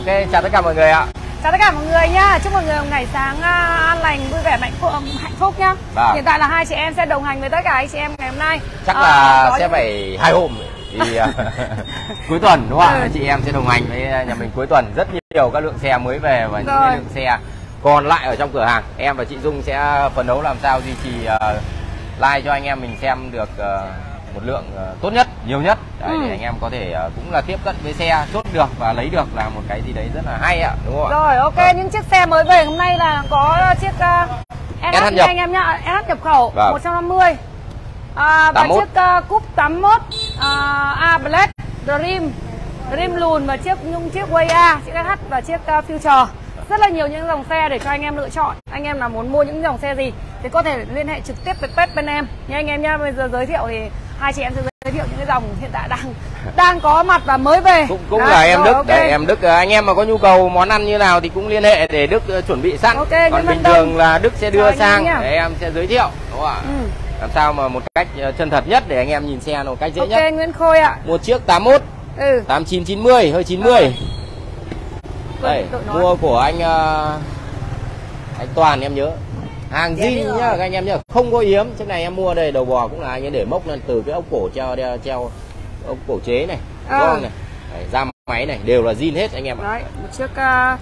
Ok, chào tất cả mọi người ạ. Chào tất cả mọi người nhá. Chúc mọi người một ngày sáng uh, an lành, vui vẻ, hạnh phúc, hạnh phúc nhá. Vâng. Hiện tại là hai chị em sẽ đồng hành với tất cả anh chị em ngày hôm nay. Chắc Ờ, là sẽ những- phải hai hôm thì à, cuối tuần đúng không ạ? Ừ. Chị em sẽ đồng hành với nhà mình cuối tuần rất nhiều các lượng xe mới về và những cái lượng xe còn lại ở trong cửa hàng. Em và chị Dung sẽ phấn đấu làm sao duy trì uh, like cho anh em mình xem được ờ, một lượng ờ, tốt nhất, nhiều nhất đấy, Ừ. để anh em có thể ờ, cũng là tiếp cận với xe chốt được và lấy được là một cái gì đấy rất là hay ạ, đúng không ạ? Rồi ok, Vâng. những chiếc xe mới về hôm nay là có chiếc uh, SH SH nhập. anh em nhá, SH nhập khẩu Vâng. 150. À, và 81. chiếc uh, Cúp 81 uh, A Black Dream Dream lùn và chiếc những chiếc Way A, chiếc SH và chiếc uh, Future. Rất là nhiều những dòng xe để cho anh em lựa chọn. Anh em nào muốn mua những dòng xe gì thì có thể liên hệ trực tiếp với page bên em. Nha anh em nhá, bây giờ giới thiệu thì hai chị em sẽ giới thiệu những cái dòng hiện tại đang đang có mặt và mới về. cũng cũng Đấy, là em rồi, Đức ok. đấy em Đức ờ, anh em mà có nhu cầu món ăn như nào thì cũng liên hệ để Đức ờ, chuẩn bị sẵn Ok, còn bình thường là Đức sẽ đưa Chào sang em để em sẽ giới thiệu đúng không ạ Ừ. làm sao mà một cách ờ, chân thật nhất để anh em nhìn xe một cách dễ Ok nhất Nguyễn Khôi ạ. một chiếc 81 Ừ. 8990 hơi 90 đây Đội nói. mua của anh ờ, anh Toàn em nhớ hàng Dạ, zin nhá các anh em nhá không có yếm chiếc này em mua đây đầu bò cũng là anh ấy để mốc lên từ cái ốc cổ treo đeo treo ốc cổ chế này Ờ. gong này Đấy, da máy này đều là zin hết anh em ạ Đấy, một chiếc uh,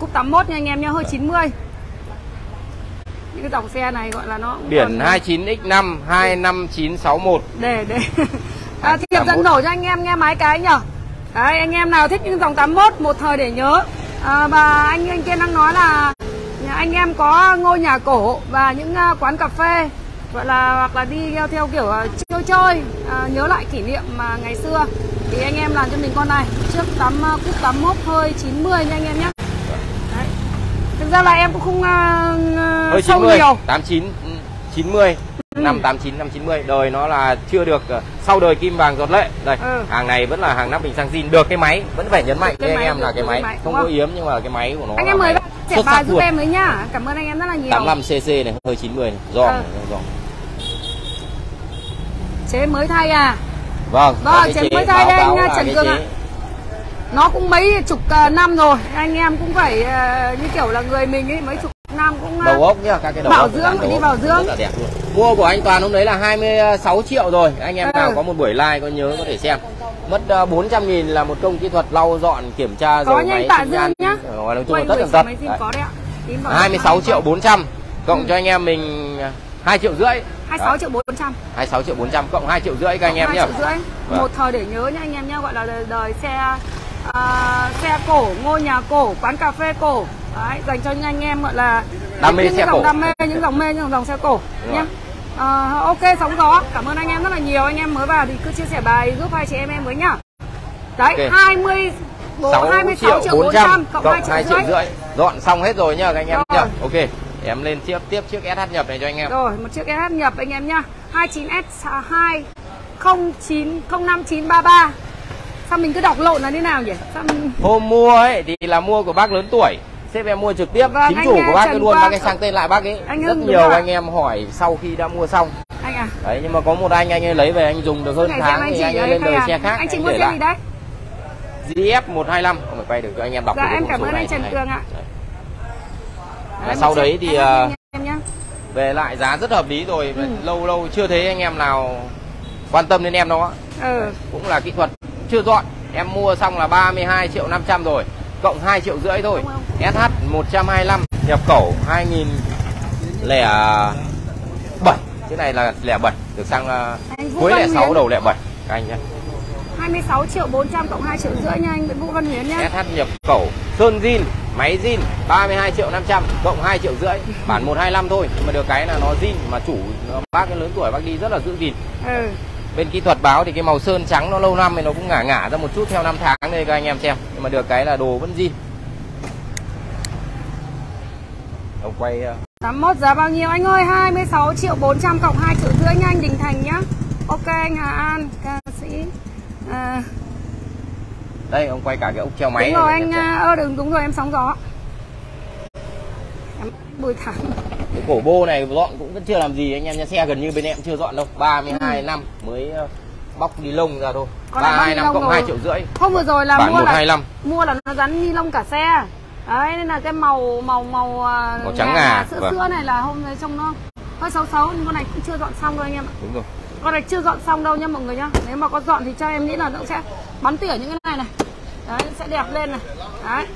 cúp 81 nha anh em nha, hơi 90. Những cái dòng xe này gọi là nó Biển còn- 29X5 25961 để để à, thiệp 81. dẫn nổ cho anh em nghe máy cái nhở. Đấy, anh em nào thích những dòng 81 một thời để nhớ. À, và anh anh kia đang nói là nhà anh em có ngôi nhà cổ và những à, quán cà phê gọi là hoặc là đi theo, theo kiểu à, chơi chơi à, nhớ lại kỷ niệm mà ngày xưa thì anh em làm cho mình con này trước tắm à, cúp 81 hơi 90 nha anh em nhé Đấy. thực ra là em cũng không uh, hơi sâu 90 nhiều 89 ừ, 90 năm 89 năm 90 đời nó là chưa được ờ, sau đời kim vàng giọt lệ. Đây Ừ. hàng này vẫn là hàng nắp bình xăng zin. Được cái máy vẫn phải nhấn mạnh với anh em là cái máy. không đúng có không? yếm nhưng mà cái máy của nó anh em mời trẻ bài giúp em với nhá. Cảm ơn anh em rất là nhiều. 85 cc này hơi 90 này. Giòn Ừ. giòn. Chế mới thay à? Vâng Vâng, chế mới thay đây anh, Trần Cường ạ. nó cũng mấy chục ờ, năm rồi. Anh em cũng phải ờ, như kiểu là người mình ấy mấy chục năm cũng ờ, đầu ốc nhá các cái đầu bảo ốc dưỡng, phải đi bảo dưỡng. rất là đẹp luôn. Mua của anh Toàn hôm đấy là 26 triệu rồi. Anh em Ừ. nào có một buổi like có nhớ có thể xem. Mất uh, 400 nghìn là một công kỹ thuật lau dọn kiểm tra dầu máy tạ dương nhá. Ờ, nói chung là tất tần tật máy zin Đấy. có đấy ạ. Tín vào 26 đây. triệu 400 cộng Ừ. cho anh em mình 2 triệu rưỡi. 26 Đấy, triệu 400 26 triệu 400 cộng 2 triệu rưỡi các anh em 2 nhé rưỡi. Vâng. một thời để nhớ nha anh em nhá gọi là đời, đời xe ờ, xe cổ ngôi nhà cổ quán cà phê cổ đấy dành cho những anh em gọi là Đam mê những xe dòng cổ. đam mê những dòng mê những dòng xe cổ Đúng nhá rồi. Ờ, ok sóng gió cảm ơn anh em rất là nhiều anh em mới vào thì cứ chia sẻ bài giúp hai chị em em với nhá đấy Ok. 20 bộ 6 26 triệu 400 cộng, cộng 2 triệu 2 triệu rưỡi dọn xong hết rồi nhá các anh em nhá ok em lên tiếp tiếp chiếc SH nhập này cho anh em Rồi, một chiếc SH nhập anh em nhá. 29S2 09 05933. Sao mình cứ đọc lộn là thế nào nhỉ? Sao mình... hôm mua ấy thì là mua của bác lớn tuổi sếp em mua trực tiếp Vâng, chính chủ của bác ấy Trần luôn Quang- bác ấy sang tên lại bác ấy Anh rất nhiều rồi. anh em hỏi sau khi đã mua xong Anh à? đấy nhưng mà có một anh anh ấy lấy về anh dùng được hơn tháng anh thì anh ấy lên đời à? xe khác Anh chị mua xe gì đấy? GF 125 không phải quay được cho anh em đọc Dạ, em cảm ơn anh Trần Cường ạ. Đấy, Và sau đấy thì ờ, về lại giá rất hợp lý rồi Ừ. lâu lâu chưa thấy anh em nào quan tâm đến em á Ừ. cũng là kỹ thuật chưa dọn em mua xong là 32 triệu 500 rồi cộng 2 triệu rưỡi thôi? SH 125 nhập khẩu 2007 cái này là lẻ 7 được sang Vũ cuối lẻ 6 Huyến. đầu lẻ 7 các anh nhé 26 triệu 400 cộng 2 triệu rưỡi nha anh Vũ Văn Huyến nhá. SH nhập khẩu sơn zin máy zin 32 triệu 500 cộng 2 triệu rưỡi bản 125 thôi nhưng mà được cái là nó zin mà chủ bác cái lớn tuổi bác đi rất là giữ gìn Ừ. bên kỹ thuật báo thì cái màu sơn trắng nó lâu năm thì nó cũng ngả ngả ra một chút theo năm tháng đây các anh em xem nhưng mà được cái là đồ vẫn zin ông quay ờ, 81 giá bao nhiêu anh ơi? 26 triệu 400 cộng 2 triệu rưỡi nha anh Đình Thành nhá. Ok anh Hà An, ca sĩ. À, đây ông quay cả cái ốc treo máy đúng rồi anh xem. à, ơ đúng đúng rồi em sóng gió. Em Bùi Thắng. cái cổ bô này dọn cũng vẫn chưa làm gì anh em nha xe gần như bên em chưa dọn đâu. 32 năm mới ờ, bóc ni lông ra thôi. Ba hai năm cộng hai triệu rưỡi. Hôm vừa rồi là bản mua một là hai năm. mua là nó gắn ni lông cả xe. Đấy nên là cái màu màu màu, à, Màu trắng ngà, sữa vâng. sữa này là hôm nay trông nó hơi xấu xấu nhưng con này cũng chưa dọn xong đâu anh em ạ. Đúng rồi. Con này chưa dọn xong đâu nha mọi người nhá. Nếu mà có dọn thì cho em nghĩ là nó sẽ bắn tỉa những cái này này. Đấy sẽ đẹp lên này. Đấy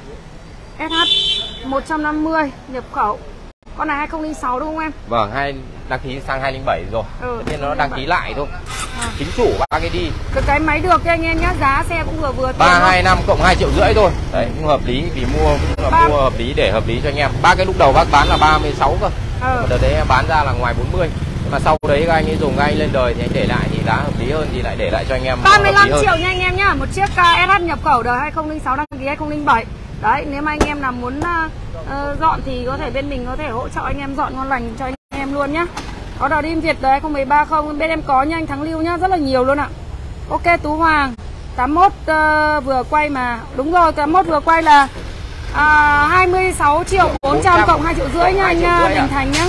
SH 150 nhập khẩu. Con này 2006 đúng không em? Vâng hai đăng ký sang 207 rồi. Ừ, tất nhiên nó đăng ký lại thôi. À. chính chủ ba cái đi. Cái cái máy được cho anh em nhá giá xe cũng vừa vừa tiền ba thôi. hai năm cộng hai triệu rưỡi thôi. Đấy cũng hợp lý vì mua cũng là Ba- mua hợp lý để hợp lý cho anh em. Ba cái lúc đầu bác bán là 36 cơ. Ờ. đợt đấy em bán ra là ngoài 40 nhưng mà sau đấy các anh ấy dùng anh lên đời thì anh để lại thì giá hợp lý hơn thì lại để lại cho anh em. Hợp 35 lý hơn. triệu nha anh em nhá Một chiếc SH nhập khẩu đời 2006 đăng ký 2007 Đấy nếu mà anh em nào muốn uh, uh, dọn thì có thể bên mình có thể hỗ trợ anh em dọn ngon lành cho anh em luôn nhá. Có đờ đim Việt đời 2013 không Bên em có nha anh Thắng Lưu nhá Rất là nhiều luôn ạ. Ok Tú Hoàng 81 uh, vừa quay mà. Đúng rồi 81 vừa quay là à, 26 triệu 400 cộng 2 triệu rưỡi nha anh 2 triệu uh, rưỡi Đình à? Thành nhá.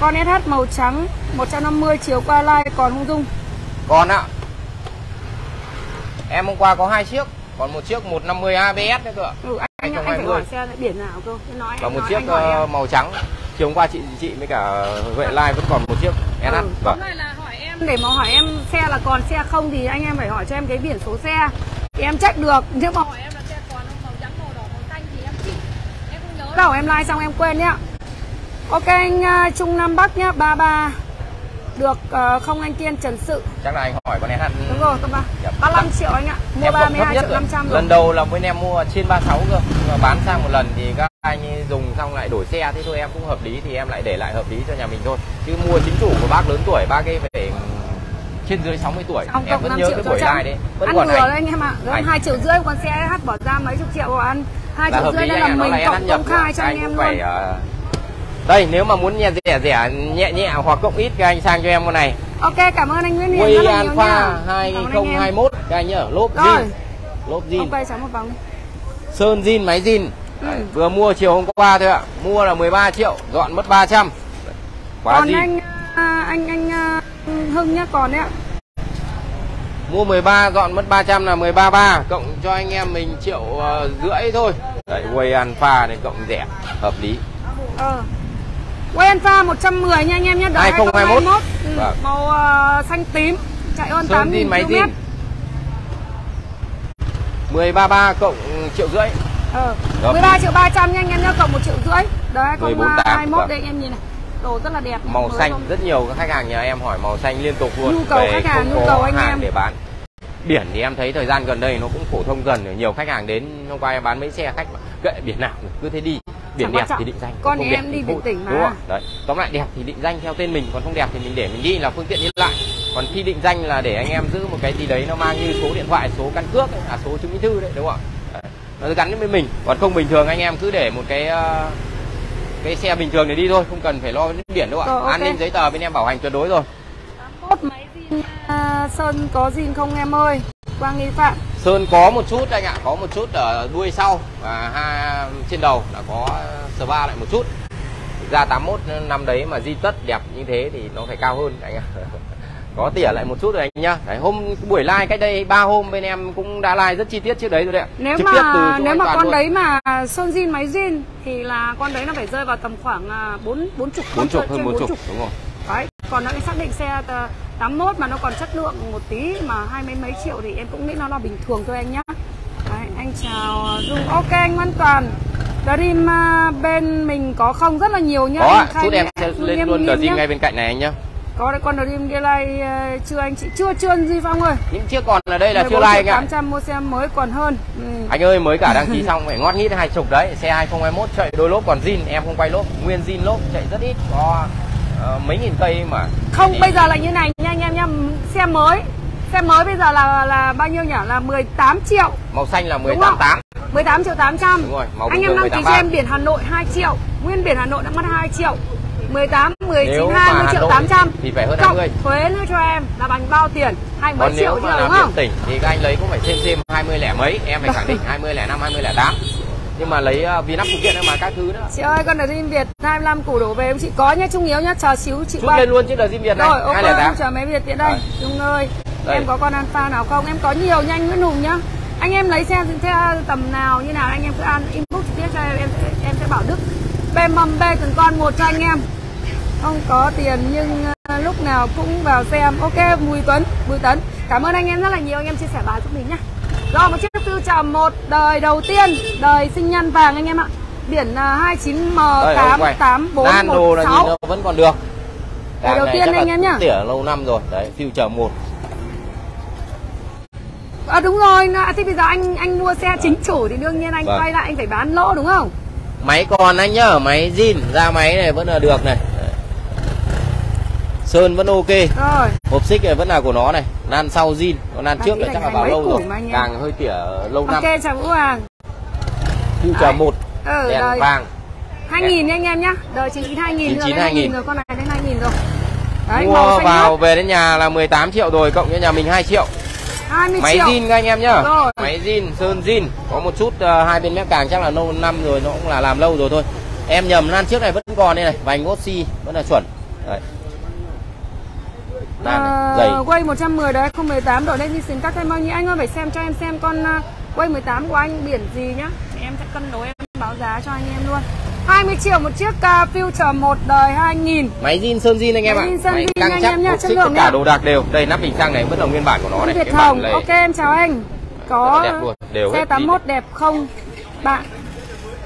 Con SH màu trắng 150 chiều qua like còn hung dung? Còn ạ. Em hôm qua có hai chiếc còn một chiếc 150 ABS nữa cơ ạ. Ừ, anh, anh, anh phải 2020. hỏi xe biển nào cơ nói, và một nói, chiếc em. màu trắng. Chiều hôm qua chị chị với cả Huệ Lai vẫn còn một chiếc SH ừ. vâng. Là hỏi em để mà hỏi em xe là còn xe không thì anh em phải hỏi cho em cái biển số xe. Thì em check được nếu mà hỏi em là xe còn không? Màu trắng màu đỏ màu xanh thì em chịu. Em không nhớ đâu. Em like xong em quên nhá. Ok anh uh, Trung Nam Bắc nhá 33 được uh, không anh Kiên Trần Sự. Chắc là anh hỏi con SH đúng rồi bạn Dạ. 35 triệu anh ạ. Mua em cộng thấp 32 nhất triệu rồi. 500 rồi. Lần đầu là bên em mua trên 36 cơ. Mà bán sang một lần thì các anh dùng xong lại đổi xe thế thôi em cũng hợp lý thì em lại để lại hợp lý cho nhà mình thôi. Chứ mua chính chủ của bác lớn tuổi bác ấy phải trên dưới 60 tuổi. Xong em vẫn 5 nhớ cái buổi live đấy vẫn ăn còn đấy anh em ạ. Gần. 2 triệu rưỡi con xe SH bỏ ra mấy chục triệu ăn. 2 là triệu rưỡi đây là em mình em cộng ăn công khai cho anh anh em luôn. phải ờ, đây nếu mà muốn nhẹ rẻ rẻ nhẹ nhẹ hoặc cộng ít thì anh sang cho em con này. Ok cảm ơn anh Nguyễn Hiền rất là nhiều nha. Anh em. 2021 các anh nhớ lốp Rồi. zin. Lốp Ông quay sáng một vòng. Sơn zin máy zin. Ừ. Đấy, vừa mua chiều hôm qua thôi ạ. Mua là 13 triệu dọn mất 300 quá Còn anh à, anh anh à, Hưng nhá còn đấy ạ. Mua 13 dọn mất 300 là 13 ba cộng cho anh em mình triệu ờ, rưỡi thôi. Đấy Way Alpha này cộng rẻ hợp lý. Ờ Quay Alpha 110 nha anh em nhé Đời 2021. 2021 ừ, Vâng. Màu à, xanh tím Chạy hơn sơn 8.000 zin máy km zin 13 ba cộng triệu rưỡi Ờ Rồi. 13 triệu 300 nha anh em nhé Cộng 1 triệu rưỡi Đời 14 tám, 2021 vâng. đây anh em nhìn này Đồ rất là đẹp màu xanh không? rất nhiều các khách hàng nhà em hỏi màu xanh liên tục luôn Nhu cầu Về khách hàng, nhu cầu anh em. để bán biển thì em thấy thời gian gần đây nó cũng phổ thông dần nhiều khách hàng đến hôm qua em bán mấy xe khách mà kệ biển nào cứ thế đi biển đẹp trọng. thì định danh Con không đẹp em đi biệt tỉnh mà. đúng không? Đấy tóm lại đẹp thì định danh theo tên mình còn không đẹp thì mình để mình đi là phương tiện đi lại. Còn khi định danh là để anh em giữ một cái gì đấy nó mang như số điện thoại số căn cước ấy, à số chứng minh thư đấy đúng không ạ? Nó gắn với mình. Còn không bình thường anh em cứ để một cái ờ, cái xe bình thường để đi thôi không cần phải lo đến biển đâu ạ. Rồi, ok. an ninh giấy tờ bên em bảo hành tuyệt đối rồi. 81 máy zin à, Sơn có zin không em ơi? Quang Nghi Phạm sơn có một chút anh ạ có một chút ở đuôi sau và hai trên đầu là có sờ ba lại một chút. Ra 81 năm đấy mà di tất đẹp như thế thì nó phải cao hơn anh ạ. Có tỉa lại một chút rồi anh nhá. Đấy, hôm buổi live cách đây ba hôm bên em cũng đã live rất chi tiết trước đấy rồi đấy ạ. Nếu Trực mà nếu mà con luôn. đấy mà sơn zin máy zin thì là con đấy nó phải rơi vào tầm khoảng à, bốn bốn chục bốn chục hơn bốn 40. chục. đúng rồi còn nó cái xác định xe tờ- 81 mà nó còn chất lượng một tí mà hai mấy mấy triệu thì em cũng nghĩ nó là bình thường thôi anh nhá. Đấy, anh chào Dung. Ok anh Văn Toàn. Dream à, bên mình có không rất là nhiều nhá. có Anh ạ chút em sẽ anh lên luôn nhá. ngay bên cạnh này anh nhá Có đấy con Dream à, chưa anh chị chưa chưa gì Phong ơi. những chiếc còn ở đây là chưa 14 like anh ạ 800 mua xe mới còn hơn. Ừ. anh ơi mới cả đăng ký xong phải ngót nghít hai chục đấy xe 2021 chạy đôi lốp còn zin em không quay lốp nguyên zin lốp chạy rất ít có ờ, mấy nghìn cây mà. Không Thì- bây giờ là như này nha anh em nhá. Xe mới. Xe mới bây giờ là là bao nhiêu nhỉ? Là 18 triệu. màu xanh là Đúng 18 không? 8 18 triệu 800 Đúng rồi, màu Anh em đăng ký 18 cho em biển Hà Nội 2 triệu. Nguyên biển Hà Nội đã mất 2 triệu. 18, 19, Nếu mà 20 Hà triệu Nội 800 thì phải hơn Cộng 20. thuế nữa cho em là bằng bao tiền? Hai mấy còn triệu chứ đúng không? tỉnh thì các anh lấy cũng phải thêm thêm 20 lẻ mấy. Em phải khẳng định 20 lẻ 5 20 lẻ 8 nhưng mà lấy uh, vì nắp phụ kiện mà các thứ nữa. Chị ơi con ở Dream Việt 25 củ đổ về em chị. Có nhá Trung Hiếu nhá chờ xíu chị chút quay lên luôn chiếc đời zin Việt này. Rồi ok 208 không chờ máy Việt tiện đây. Trung ơi Đây. em có con alpha nào không? Em có nhiều nha anh Nguyễn Hùng nhá. Anh em lấy xe tầm nào như nào anh em cứ ăn inbox trực tiếp cho em em sẽ, bảo Đức. B mầm B từng con một cho anh em. Không có tiền nhưng ờ, lúc nào cũng vào xem ok Bùi Tuấn Bùi Tấn cảm ơn anh em rất là nhiều anh em chia sẻ bài giúp mình nhá rồi một chiếc Future một đời đầu tiên đời sinh nhân vàng anh em ạ biển à, 29M Đây, ông quay. 88416 Nan đồ là nhìn nó vẫn còn được Cái đầu tiên anh em nhá. tỉa lâu năm rồi đấy future 1 À đúng rồi, à, thế bây giờ anh anh mua xe chính chủ thì đương nhiên anh Vâng. quay lại anh phải bán lỗ đúng không? máy còn anh nhá máy zin ra máy này vẫn là được này. Sơn vẫn ok. Rồi, hộp xích này vẫn là của nó này. Nan sau zin. Còn nan trước là chắc là vào mấy lâu rồi. càng hơi tỉa lâu năm. Ok chào Vũ Hoàng. future Đấy. 1 Ừ, đèn đời vàng. 2000 nha anh em nhá. Đời 99 2000 rồi 99 đến 2000 2000 rồi con này đến 2000 rồi. Đấy, mua vào về đến nhà là 18 triệu rồi cộng cho nhà mình 2 triệu. 20 máy triệu. zin các anh em nhá. Rồi. máy zin sơn zin. Có một chút ờ, hai bên mép càng chắc là lâu năm rồi nó cũng là làm lâu rồi thôi. Em nhầm nan trước này vẫn còn đây này. Vành xi vẫn là chuẩn. Đấy nan này, dày. Uh, quay 110 đấy 018 độ xin các thêm bao nhiêu anh ơi phải xem cho em xem con uh, quay 18 của anh biển gì nhá. Em sẽ cân đối em báo giá cho anh em luôn. 20 triệu một chiếc uh, Future 1 đời 2000 máy zin sơn zin anh em ạ. Máy zin sơn máy căng anh chắc em nhá, chất lượng tất cả đồ đạc đều. Đây nắp bình xăng này vẫn là nguyên bản của nó này. Việt Hồng này ok em chào anh. Có đẹp luôn, đều xe hết 81 đẹp không? Bạn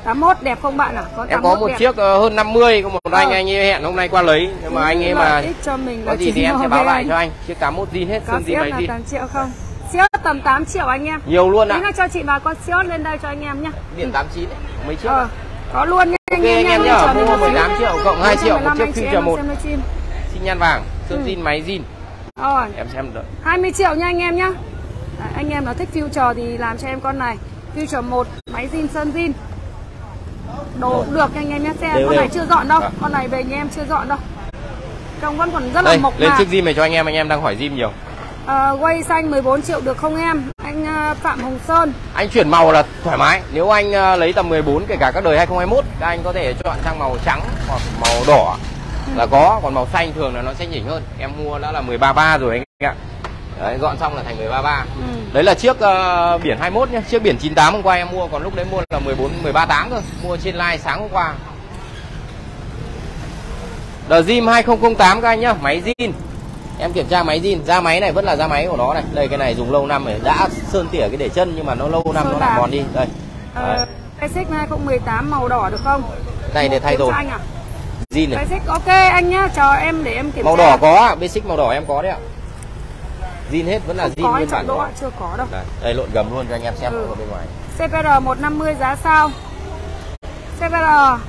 81 đẹp không bạn à có em có 81 một đẹp. chiếc ờ, hơn 50 có một anh Ờ. anh ấy hẹn hôm nay qua lấy nhưng mà anh ấy mà cho mình có gì thì em sẽ báo lại anh. cho anh chiếc 81 zin hết có sơn zin máy zin 8 triệu không siêu tầm 8 triệu anh em nhiều luôn ạ nữa cho chị bà con siêu lên đây cho anh em nhá biển 89 ấy, mấy chiếc Ờ, có luôn nha Ok anh em nhá, mua một xíu 18 nhá. triệu cộng 2 triệu, một 415 chiếc anh Future em một. xem livestream. xi nhan vàng sơn Ừ. zin máy zin Rồi, em xem đợi 20 triệu nha anh em nhá. Đấy, anh em nào thích future thì làm cho em con này. Future 1 máy zin sơn zin. Đồ cũng được anh em nhé xe Đều con này đều. chưa dọn đâu Dạ. con này về nhà em chưa dọn đâu. Trông vẫn còn rất là đây mộc lên mạc. chiếc zin này cho anh em anh em đang hỏi zin nhiều. À, quay xanh 14 triệu được không em? Anh à, Phạm Hồng Sơn. Anh chuyển màu là thoải mái. Nếu anh ờ, lấy tầm 14 kể cả các đời 2021 các anh có thể chọn sang màu trắng hoặc màu đỏ là có. Còn màu xanh thường là nó sẽ nhỉnh hơn. Em mua đã là 133 rồi anh ạ đấy dọn xong là thành 133 ừ. đấy là chiếc ờ, biển 21 nhá chiếc biển 98 hôm qua em mua còn lúc đấy mua là 14 138 cơ mua trên live sáng hôm qua. The Zim 2008 các anh nhá máy zin. Em kiểm tra máy zin da máy này vẫn là da máy của nó này. Đây cái này dùng lâu năm rồi đã sơn tỉa cái để chân nhưng mà nó lâu năm Sơn nó lại bạc. mòn đi đây. Ờ, xích 2018 màu đỏ được không? Này để thay rồi anh à? zin này. Xích ok anh nhá chờ em để em kiểm màu tra. đỏ có ạ, basic màu đỏ em có đấy ạ zin hết vẫn là zin nguyên bản ạ, chưa có đâu. Đây, đây lộn gầm luôn cho anh em xem Ừ. ở bên ngoài. CPR 150 giá sao? CPR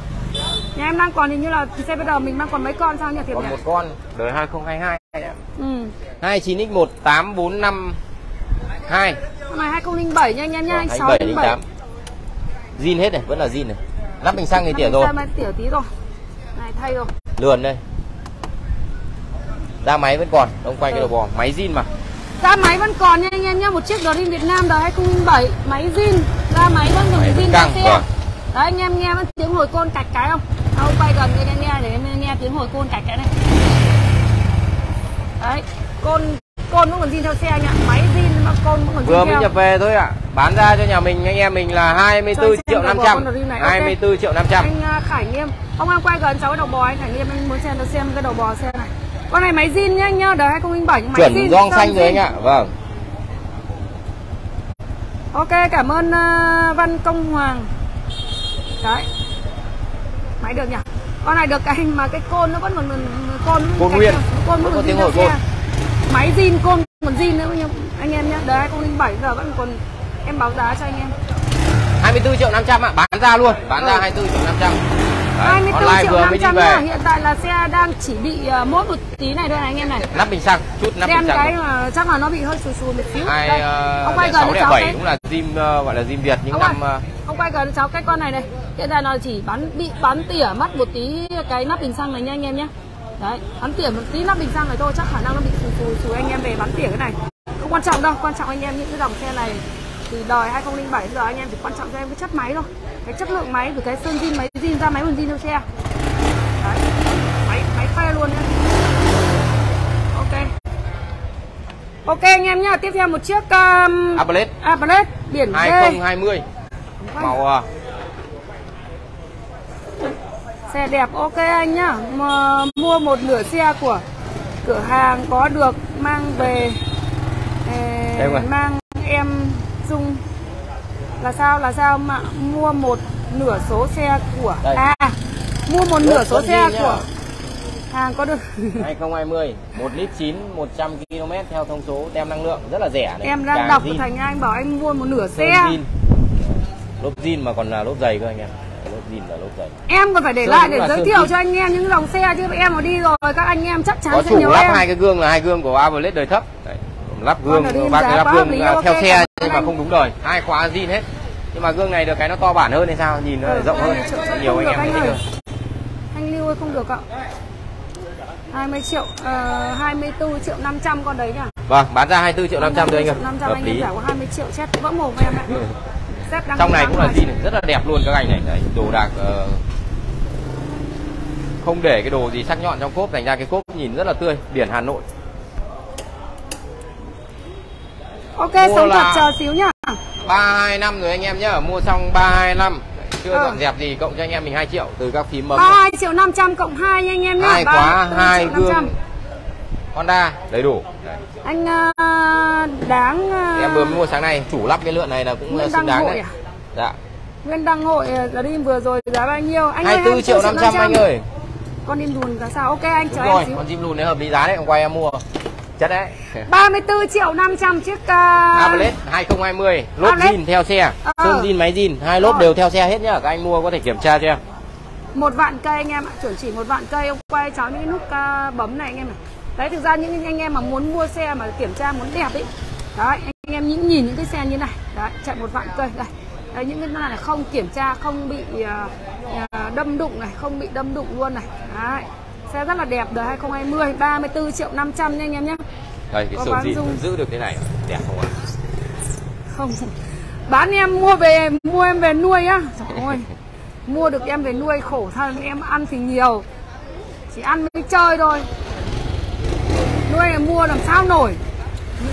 Nhà em đang còn hình như là CPR mình đang còn mấy con sao nhỉ Thiệp còn nhỉ? một con đời 2022 ạ. Ừ. 29x1 8452 Con này 2007 nha anh em nha anh 27 607 08 zin hết này vẫn là zin này. Lắp bình xăng thì tỉa rồi. tỉa tí rồi. Này thay rồi. Lườn đây. Da máy vẫn còn ông quay cái Ừ. đầu bò. Máy zin mà Giá máy vẫn còn nha anh em nhá Một chiếc Dream Việt Nam đời 2007 Máy zin Giá máy vẫn còn Máy zin căng, xe vâng. Đấy anh em nghe vẫn tiếng hồi côn cạch cái không? Đâu quay gần cho anh nghe để em nghe tiếng hồi côn cạch cái này. Đấy Côn Côn vẫn còn zin theo xe anh ạ. Máy zin mà côn vẫn còn zin vừa mới theo. nhập về thôi ạ. Bán ra cho nhà mình anh em mình là 24 Cho anh xem triệu đầu bò 500 con Dream này, ok. 24 triệu 500 anh à, Khải Nghiêm. Ông em quay gần cháu cái đầu bò anh Khải Nghiêm anh muốn xem được xem cái đầu bò xe này con này máy zin nhá anh nhá đời 2007 nhưng máy chuẩn zin sơn xanh rồi anh ạ vâng. Ok cảm ơn à, Văn Công Hoàng. Đấy. Máy được nhỉ? Con này được cái mà cái côn nó vẫn còn còn- côn Côn nguyên. côn Vẫn còn tiếng hồi côn. máy zin côn còn zin nữa nhưng anh em nhá đời 2007 giờ vẫn còn em báo giá cho anh em. 24 triệu 500 ạ bán ra luôn. Bán ra Ừ. 24 triệu 500 Đấy, 24 online triệu vừa mới đi 500 nhá về. hiện tại là xe đang chỉ bị à, mỗi một tí này thôi này anh em này. Nắp bình xăng chút nắp Đen bình xăng cái mà chắc là nó bị hơi sùi sùi một xíu. Hai Đây, ờ, ông quay gần cháu cái. cũng là zim ờ, gọi là zim việt những ông năm ơi, ờ, ông quay gần cháu cái con này này hiện tại là chỉ bắn bị bắn tỉa mất một tí cái nắp bình xăng này nha anh em nhé. Đấy bắn tỉa một tí nắp bình xăng này thôi chắc khả năng nó bị sùi sùi sùi anh em về bắn tỉa cái này. Không quan trọng đâu quan trọng anh em những cái dòng xe này từ đời 2007 đến giờ anh em chỉ quan trọng cho em cái chất máy thôi. Cái chất lượng máy từ cái sơn zin máy zin ra máy còn zin theo xe đấy. Máy máy phê luôn nhé ok. Ok anh em nhá, tiếp theo một chiếc um, Ablet Ablet biển D 2020 màu à, Xe đẹp ok anh nhá. Mà Mua một nửa xe của cửa hàng có được mang về eh. Mang Dung. Là sao là sao mà mua một nửa số xe của Đây. À mua một nửa số xe của hàng có được. 2020 1 lít 9 100 km theo thông số tem năng lượng rất là rẻ này. Em đang Càng đọc zin, Thành anh bảo anh mua một nửa sơn xe. zin. lốp zin mà còn là lốp dày cơ anh em. Lốp zin là lốp dày Em còn phải để Sơn lại để giới thiệu zin. cho anh em những dòng xe chứ em mà đi rồi các anh em chắc chắn có sẽ chủ nhớ lắp em. hai cái gương là hai gương của Ablet đời thấp. Đấy, lắp Con gương giá cái lắp gương theo cảm xe nhưng mà anh. không đúng đời. Hai khóa zin hết. Nhưng mà gương này được cái nó to bản hơn hay sao? Nhìn nó Ừ, rộng hơn. nhiều anh em anh thích hơn Thanh lưu ơi không được ạ. 20 triệu uh, 24 triệu 500 con đấy nhỉ? Vâng bán ra 24 triệu 500 thôi anh ơi. 500 hợp anh em lý. có 20 triệu chết vỡ mồm em ạ. Đang trong này cũng là này, rất là đẹp luôn các anh này. Đấy đồ đạc ờ, không để cái đồ gì sắc nhọn trong cốp thành ra cái cốp nhìn rất là tươi. Biển Hà Nội Ok Mua sống là- thật chờ xíu nhá. 32 năm rồi anh em nhá. Mua xong 32 năm. Chưa Ờ. dọn dẹp gì cộng cho anh em mình 2 triệu từ các phím bấm 32 triệu 500 cộng 2 nha anh em nhá. Hai khóa 34 hai triệu 500. gương. Honda đầy đủ. Đấy. Anh ờ, đáng ờ, em vừa mới mua sáng nay chủ lắp cái lượn này là cũng Nguyễn xứng Đăng đáng đấy. à? dạ. Nguyên đăng hội ờ, đi vừa rồi giá bao nhiêu? Anh ơi, 24 triệu 500 anh ơi. Con im đùn giá sao? Ok anh chờ đúng em rồi xíu. con chim lùn đấy hợp lý giá đấy hôm qua em mua chất đấy. 34 triệu 500 chiếc uh, Ablet 2020 lốp Ablet. zin theo xe. Ờ. sơn zin máy zin hai lốp Rồi. đều theo xe hết nhá. Các anh mua có thể kiểm tra cho em một vạn cây anh em ạ chuẩn chỉ một vạn cây. Ông quay cháu những cái nút uh, bấm này anh em này đấy thực ra những anh em mà muốn mua xe mà kiểm tra muốn đẹp ấy đấy anh em nhìn, nhìn những cái xe như này. Đấy chạy một vạn cây. Đây. Đấy, những cái này là không kiểm tra không bị uh, đâm đụng này không bị đâm đụng luôn này. Đấy. Xe rất là đẹp đời 2020 34 triệu 500 nha anh em nhé đây cái zin dung. giữ được thế này. Đẹp không ạ? Không. Bán em mua về mua em về nuôi á. Trời ơi. Mua được em về nuôi khổ thân em ăn thì nhiều. Chỉ ăn mới chơi thôi. Nuôi là mua làm sao nổi?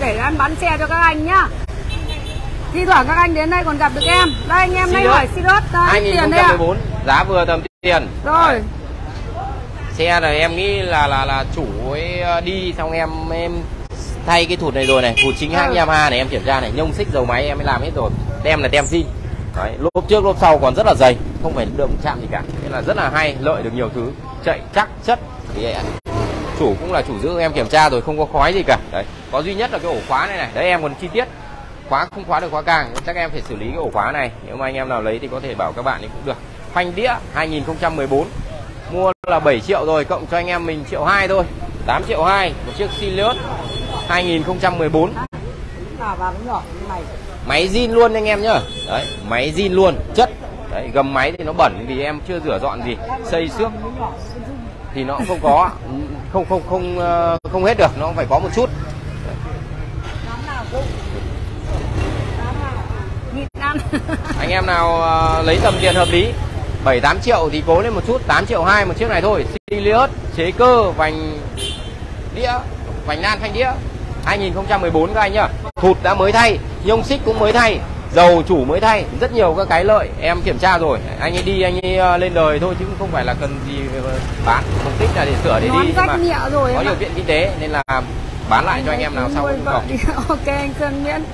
Để ăn bán xe cho các anh nhá. Thi thoảng các anh đến đây còn gặp được em. Đây anh em Sirius. hỏi Sirius đây tiền đây ạ. 2014 giá vừa tầm tiền. Rồi. Xe này em nghĩ là là là chủ ấy ờ, đi xong em em thay cái thụt này rồi này thụt chính hãng Ừ. Yamaha này em kiểm tra này nhông xích dầu máy em mới làm hết rồi. Tem là tem zin. Đấy, lốp trước lốp sau còn rất là dày không phải đụng chạm gì cả. Nên là rất là hay lợi được nhiều thứ. Chạy chắc chất. Ạ, chủ cũng là chủ giữ em kiểm tra rồi không có khói gì cả. Đấy có duy nhất là cái ổ khóa này này. Đấy em còn chi tiết. Khóa không khóa được khóa càng. Chắc em phải xử lý cái ổ khóa này. Nếu mà anh em nào lấy thì có thể bảo các bạn thì cũng được. Phanh đĩa 2014 mua là 7 triệu rồi cộng cho anh em mình triệu hai thôi. 8 triệu hai một chiếc Sirius 2014 máy zin luôn anh em nhá. Đấy, máy zin luôn, chất. Đấy, gầm máy thì nó bẩn vì em chưa rửa dọn gì. Xây xước thì nó cũng không có. Không không không ờ, không hết được, nó phải có một chút. Anh em nào ờ, lấy tầm tiền hợp lý 7 8 triệu thì cố lên một chút 8 triệu hai một chiếc này thôi. Silius chế cơ, vành đĩa, vành nan thanh đĩa. 2014 các anh nhá. Thụt đã mới thay nhông xích cũng mới thay dầu chủ mới thay. Rất nhiều các cái lợi em kiểm tra rồi. Anh ấy đi anh ấy ờ, lên đời thôi chứ cũng không phải là cần gì ờ, bán. Mục đích là để sửa để nón đi nhưng nhẹ rồi có điều kiện kinh tế nên là bán lại cho anh em nào sau cầu đi. ok anh Sơn Nguyễn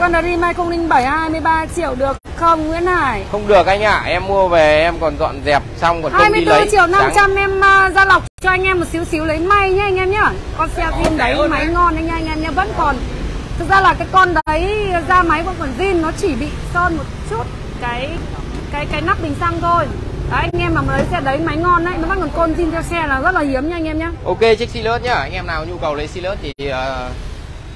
con đi 2007 23 triệu được không Nguyễn Hải? Không được anh ạ em mua về em còn dọn dẹp xong còn không đi 24 lấy. triệu Sáng. 500 em uh, ra lọc cho anh em một xíu xíu lấy may nhá anh em nhá. Con xe zin đấy máy ngon anh anh em nhá vẫn còn. Thực ra là cái con đấy ra máy vẫn còn zin nó chỉ bị sơn một chút cái cái cái nắp bình xăng thôi. Đấy anh em mà lấy xe đấy máy ngon đấy nó vẫn còn con zin theo xe là rất là hiếm nha anh em nhá. Ok chiếc Sirius nhá, anh em nào nhu cầu lấy Sirius thì ờ,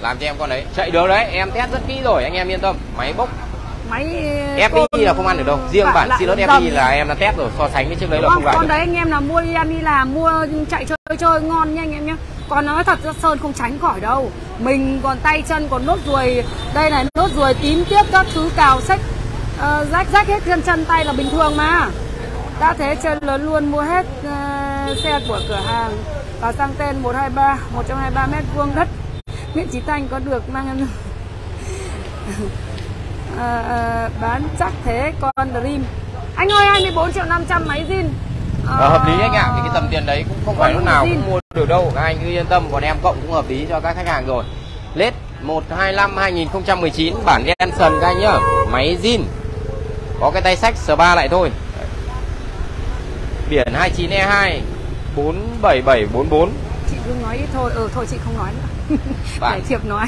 làm cho em con đấy. Chạy được đấy, em test rất kỹ rồi, anh em yên tâm. Máy bốc máy FPI con- là không ăn được đâu. Riêng bản lại Sirius dầm. FPI là em đã test rồi, so sánh với chiếc đấy là Đúng không không? lại Con được. đấy anh em nào mua đi ăn đi làm mua chạy chơi chơi ngon nha anh em nhé còn nói thật ra sơn không tránh khỏi đâu mình còn tay chân còn nốt ruồi đây này nốt ruồi tím tiếp các thứ cào sách ờ, rách rách hết chân chân tay là bình thường mà đã thế chân lớn luôn mua hết ờ, xe của cửa hàng và sang tên 123 123 mét vuông đất Nguyễn Chí Thanh có được mang ăn à, à, bán chắc thế con Dream. Anh ơi 24 triệu 500 máy zin à, hợp lý anh ạ thì cái tầm tiền đấy cũng không phải lúc nào cũng mua được đâu. Các anh cứ yên tâm còn em cộng cũng hợp lý cho các khách hàng rồi. Lết 125 2019 bản Denson các anh nhá. Máy zin có cái tay sách spa lại thôi. Biển 29E2 47744 chị cứ nói đi thôi. Ừ thôi chị không nói nữa bản để thiệp nói.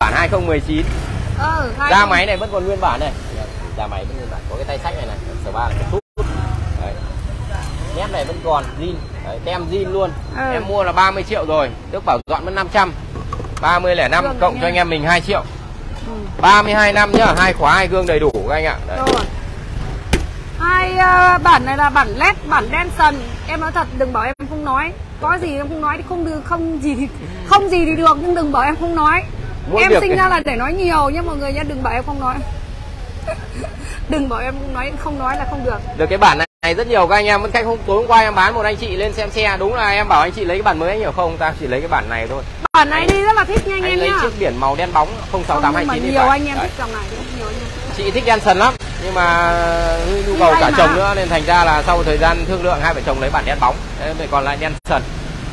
Bản 2019 ờ ra máy này vẫn còn nguyên bản này. Ra máy vẫn nguyên bản. Có cái tay sách này này. Spa này chút đấy. Nét này vẫn còn zin. Đấy, tem zin luôn. Ừ. em mua là 30 triệu rồi. Tức bảo dọn vẫn 500 30 lẻ 5 cộng cho anh em mình 2 triệu. Ừ. 32 năm nhá. Hai khóa hai gương đầy đủ các anh ạ. Đấy. Rồi. Hai uh, bản này là bản led bản đen sần. Em nói thật đừng bảo em không nói. Có gì em không nói thì không được không gì thì không gì thì được nhưng đừng bảo em không nói. Mỗi em sinh ra là để nói nhiều nhưng mọi người nhá đừng bảo em không nói. Đừng bảo em nói không nói là không được. Được cái bản này rất nhiều các anh em vẫn khách hôm tối hôm qua em bán một anh chị lên xem xe. Đúng là em bảo anh chị lấy cái bản mới anh hiểu không? Ta chỉ lấy cái bản này thôi. Bản này đi rất là thích nha anh, anh em lấy nhá. chiếc biển màu đen bóng 06829 nhiều anh em thích dòng này nhiều anh em chị thích đen sần lắm nhưng mà nhu cầu cả chồng nữa nên thành ra là sau thời gian thương lượng hai vợ chồng lấy bản đen bóng. Thế còn lại đen sần.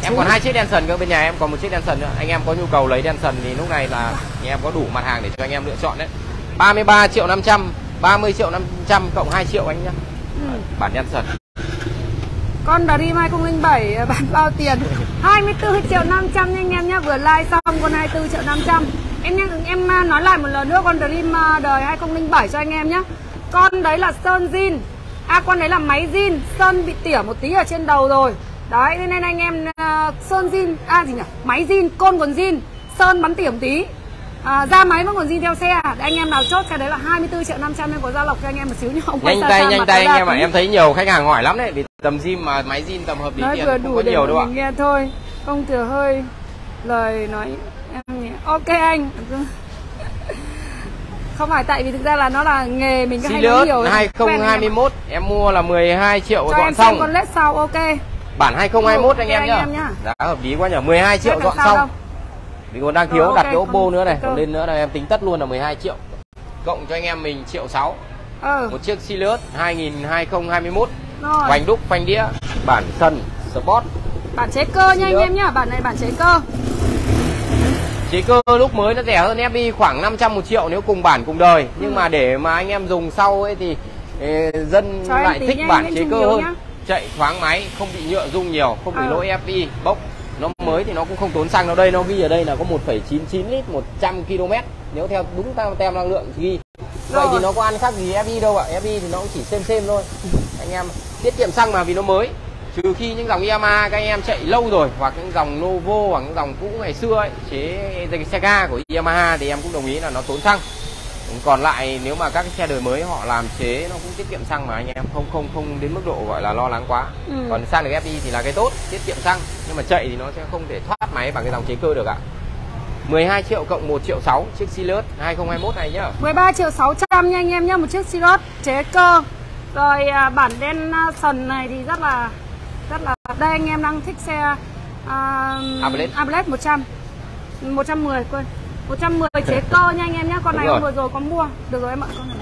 Em còn hai chiếc đen sần cơ bên nhà em còn một chiếc đen sần nữa. Anh em có nhu cầu lấy đen sần thì lúc này là anh em có đủ mặt hàng để cho anh em lựa chọn đấy. 33 triệu 500 30 triệu 500 cộng 2 triệu anh nhá. Ừ. bản đen sần. Con Dream 2007 bán bao tiền? 24 triệu 500 nha anh em nhá. Vừa like xong con 24 triệu 500 em em nói lại một lần nữa con Dream à, đời 2007 cho anh em nhé con đấy là sơn zin à con đấy là máy zin sơn bị tỉa một tí ở trên đầu rồi. Đấy nên anh em uh, sơn zin à gì nhỉ? Máy zin côn còn zin sơn bắn tỉa một tí. À, ra máy vẫn còn zin theo xe để anh em nào chốt cái đấy là 24 triệu 500 em có giao lộc cho anh em một xíu không nhanh tay nhanh tay anh em ạ. em thấy nhiều khách hàng hỏi lắm đấy vì tầm zin mà máy zin tầm hợp lý nói tiền vừa đủ có để nhiều đâu ạ. nghe thôi. Không thừa hơi lời nói ok anh. Không phải tại vì thực ra là nó là nghề mình hay nói nhiều 2021 em, em mua là 12 triệu Cho dọn em xong. con led sau ok. Bản 2021 ừ, anh em okay, nhá. Anh em nhá. Giá hợp lý quá nhỉ 12 triệu dọn xong. đâu? vì còn đang thiếu Rồi, đặt okay, cái Oppo nữa này còn lên nữa là em tính tất luôn là 12 triệu. Cộng cho anh em mình triệu 6 ừ. một chiếc Sirius 2021 Rồi. vành đúc phanh đĩa bản sân Sport. Bản chế cơ nha anh em nhá bản này bản chế cơ chế cơ lúc mới nó rẻ hơn FB khoảng 500 một triệu nếu cùng bản cùng đời. Nhưng ừ. mà để mà anh em dùng sau ấy thì dân Cho lại thích bản chế cơ hơn. nhá. chạy thoáng máy không bị nhựa rung nhiều không bị ừ. lỗi FB bốc nó mới thì nó cũng không tốn xăng đâu. Đây nó ghi ở đây là có 1,99 lít 100 km nếu theo đúng tem năng lượng ghi. Vậy thì nó có ăn khác gì FI đâu ạ. FI thì nó cũng chỉ xem xem thôi. Anh em tiết kiệm xăng mà vì nó mới trừ khi những dòng Yamaha các anh em chạy lâu rồi hoặc những dòng Novo hoặc những dòng cũ ngày xưa ấy chế xe ga của Yamaha thì em cũng đồng ý là nó tốn xăng. Còn lại nếu mà các xe đời mới họ làm chế nó cũng tiết kiệm xăng mà anh em không không không đến mức độ gọi là lo lắng quá. Ừ. còn sang được FI thì là cái tốt tiết kiệm xăng. Nhưng mà chạy thì nó sẽ không thể thoát máy bằng cái dòng chế cơ được ạ. 12 triệu cộng 1 triệu 6 chiếc Sirius 2021 này nhá. 13 triệu 600 nha anh em nhá một chiếc Sirius chế cơ. Rồi à, bản đen à, sần này thì rất là rất là đây anh em đang thích xe uh, Ablet Ablet 100 110 quên 110 chế cơ nha anh em nhé Con này hôm vừa rồi có mua. Được rồi em ạ con này.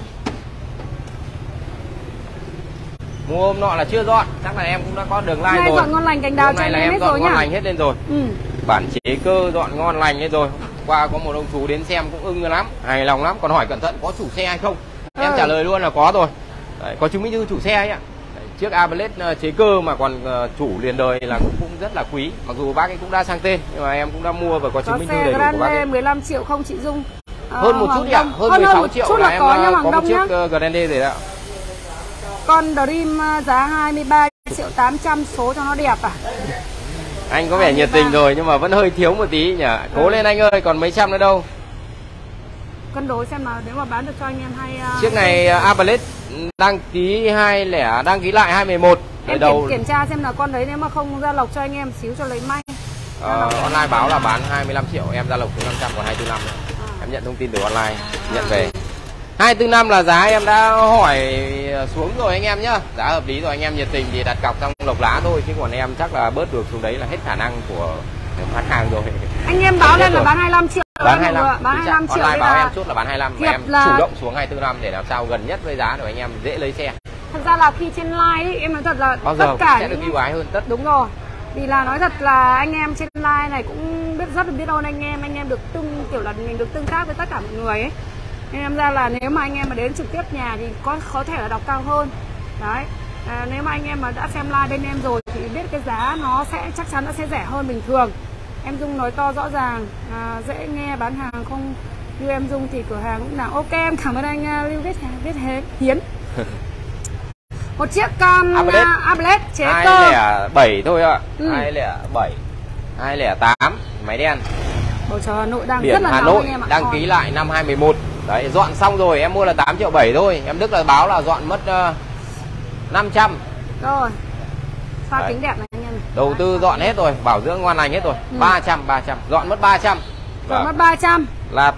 Mua hôm nọ là chưa dọn Chắc là em cũng đã có đường like Hôm rồi. dọn ngon lành cành đào cho anh em hết rồi nhá. ngon lành hết lên rồi. Ừ. Bản chế cơ dọn ngon lành hết rồi. Qua có một ông chú đến xem cũng ưng lắm Hài lòng lắm. Còn hỏi cẩn thận có chủ xe hay không? Ừ. Em trả lời luôn là có rồi. Đấy, Có chứng minh thư chủ xe ấy ạ chiếc Ablet ờ, chế cơ mà còn ờ, chủ liền đời là cũng, cũng rất là quý. Mặc dù bác ấy cũng đã sang tên nhưng mà em cũng đã mua và có chứng minh thư đầy đủ của bác ấy. 15 triệu không chị Dung? À, hơn một chút ạ hơn, hơn 16 triệu là, là em có, có một chiếc nhá. Grande rồi ạ. Con Dream giá 23 triệu 800 số cho nó đẹp à? Anh có vẻ nhiệt tình rồi nhưng mà vẫn hơi thiếu một tí nhỉ. Cố ừ. lên anh ơi còn mấy trăm nữa đâu cân đối xem nào nếu mà bán được cho anh em hay uh, chiếc này uh, Abalet đăng ký hai lẻ đăng ký lại 211 em đầu kiểm, kiểm tra xem là con đấy nếu mà không ra lộc cho anh em xíu cho lấy may. Ờ, online báo là bán 25 triệu em ra lộc từ 500 còn 245 à. em nhận thông tin từ online à. nhận về. 245 là giá em đã hỏi xuống rồi anh em nhá. Giá hợp lý rồi anh em nhiệt tình thì đặt cọc trong lộc lá thôi chứ còn em chắc là bớt được xuống đấy là hết khả năng của bán hàng rồi. Anh em báo lên là bán 25 triệu bán em 25 vừa, bán Chính xác. 25 triệu online báo là em chốt là bán 25 và thiệp em là- chủ động xuống 24 năm để làm sao gần nhất với giá để anh em dễ lấy xe. Thật ra là khi trên live ấy, em nói thật là bao tất cả sẽ được những ưu ái hơn tất? Đúng rồi. Vì là nói thật là anh em trên live này cũng biết rất là biết ơn anh em. Anh em được tương kiểu là mình được tương tác với tất cả mọi người ấy. Nên em ra là nếu mà anh em mà đến trực tiếp nhà thì có có thể là đọc cao hơn. Đấy. À, nếu mà anh em mà đã xem live bên em rồi thì biết cái giá nó sẽ chắc chắn nó sẽ rẻ hơn bình thường em dung nói to rõ ràng à, dễ nghe bán hàng không? Như em dung thì cửa hàng cũng nào? Ok em cảm ơn anh uh, lưu viết viết hiến. Một chiếc um, Ablet. uh, ablet chế cơ. bảy thôi ạ. Ừ. hai lẻ bảy hai lẻ tám máy đen. Bầu trời Hà Nội đang rất biển là Hà Nội anh em ạ. đăng ký lại năm 2011 đấy dọn xong rồi em mua là 8 triệu 7 thôi. Em Đức là báo là dọn mất uh, 500 rồi pha kính đẹp này anh em đầu tư dọn hết rồi bảo dưỡng ngoan lành hết rồi. Ừ. 300 300 dọn mất 300 rồi Vâng. mất 300 là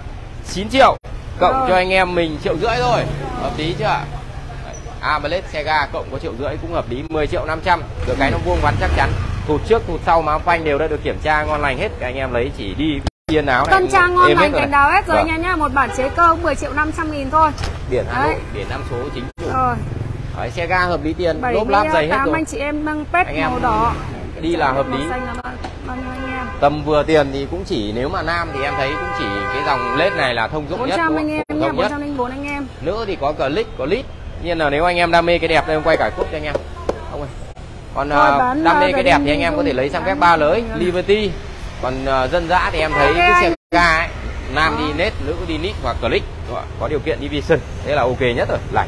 9 triệu. Cộng Rồi. cho anh em mình triệu rưỡi thôi. Hợp lý chưa ạ? Đấy. Amelet Sega cộng có triệu rưỡi cũng hợp lý. 10 triệu 500 được cái nó vuông vắn chắc chắn. Thụt trước thụt sau mà phanh đều đã được kiểm tra ngon lành hết. Các anh em lấy chỉ đi yên áo này tân trang ngon lành này. đào hết rồi Vâng. anh em nhá. Một bản chế cơ 10 triệu 500 nghìn thôi. Biển Hà Nội biển năm số chính chủ rồi Đấy, xe ga hợp lý tiền lốp láp dày hết 78 rồi. anh chị em mang pet Anh em màu đỏ. đi là hợp lý. Tầm vừa tiền thì cũng chỉ nếu mà nam thì em thấy cũng chỉ cái dòng led này là thông dụng nhất 400 phổ anh em nhất. 404 anh em. Nữ thì có click có lít. Nhiên là nếu anh em đam mê cái đẹp thì em quay cả cúp cho anh em. Không ơi. Còn Thôi, à, đam à, mê cái về đẹp thì anh em có thể lấy sang phép ba lưới. Liberty. Còn à, dân dã thì em thấy cái xe ga ấy nam đi net nữ đi nít hoặc click có điều kiện đi vision thế là ok nhất rồi lành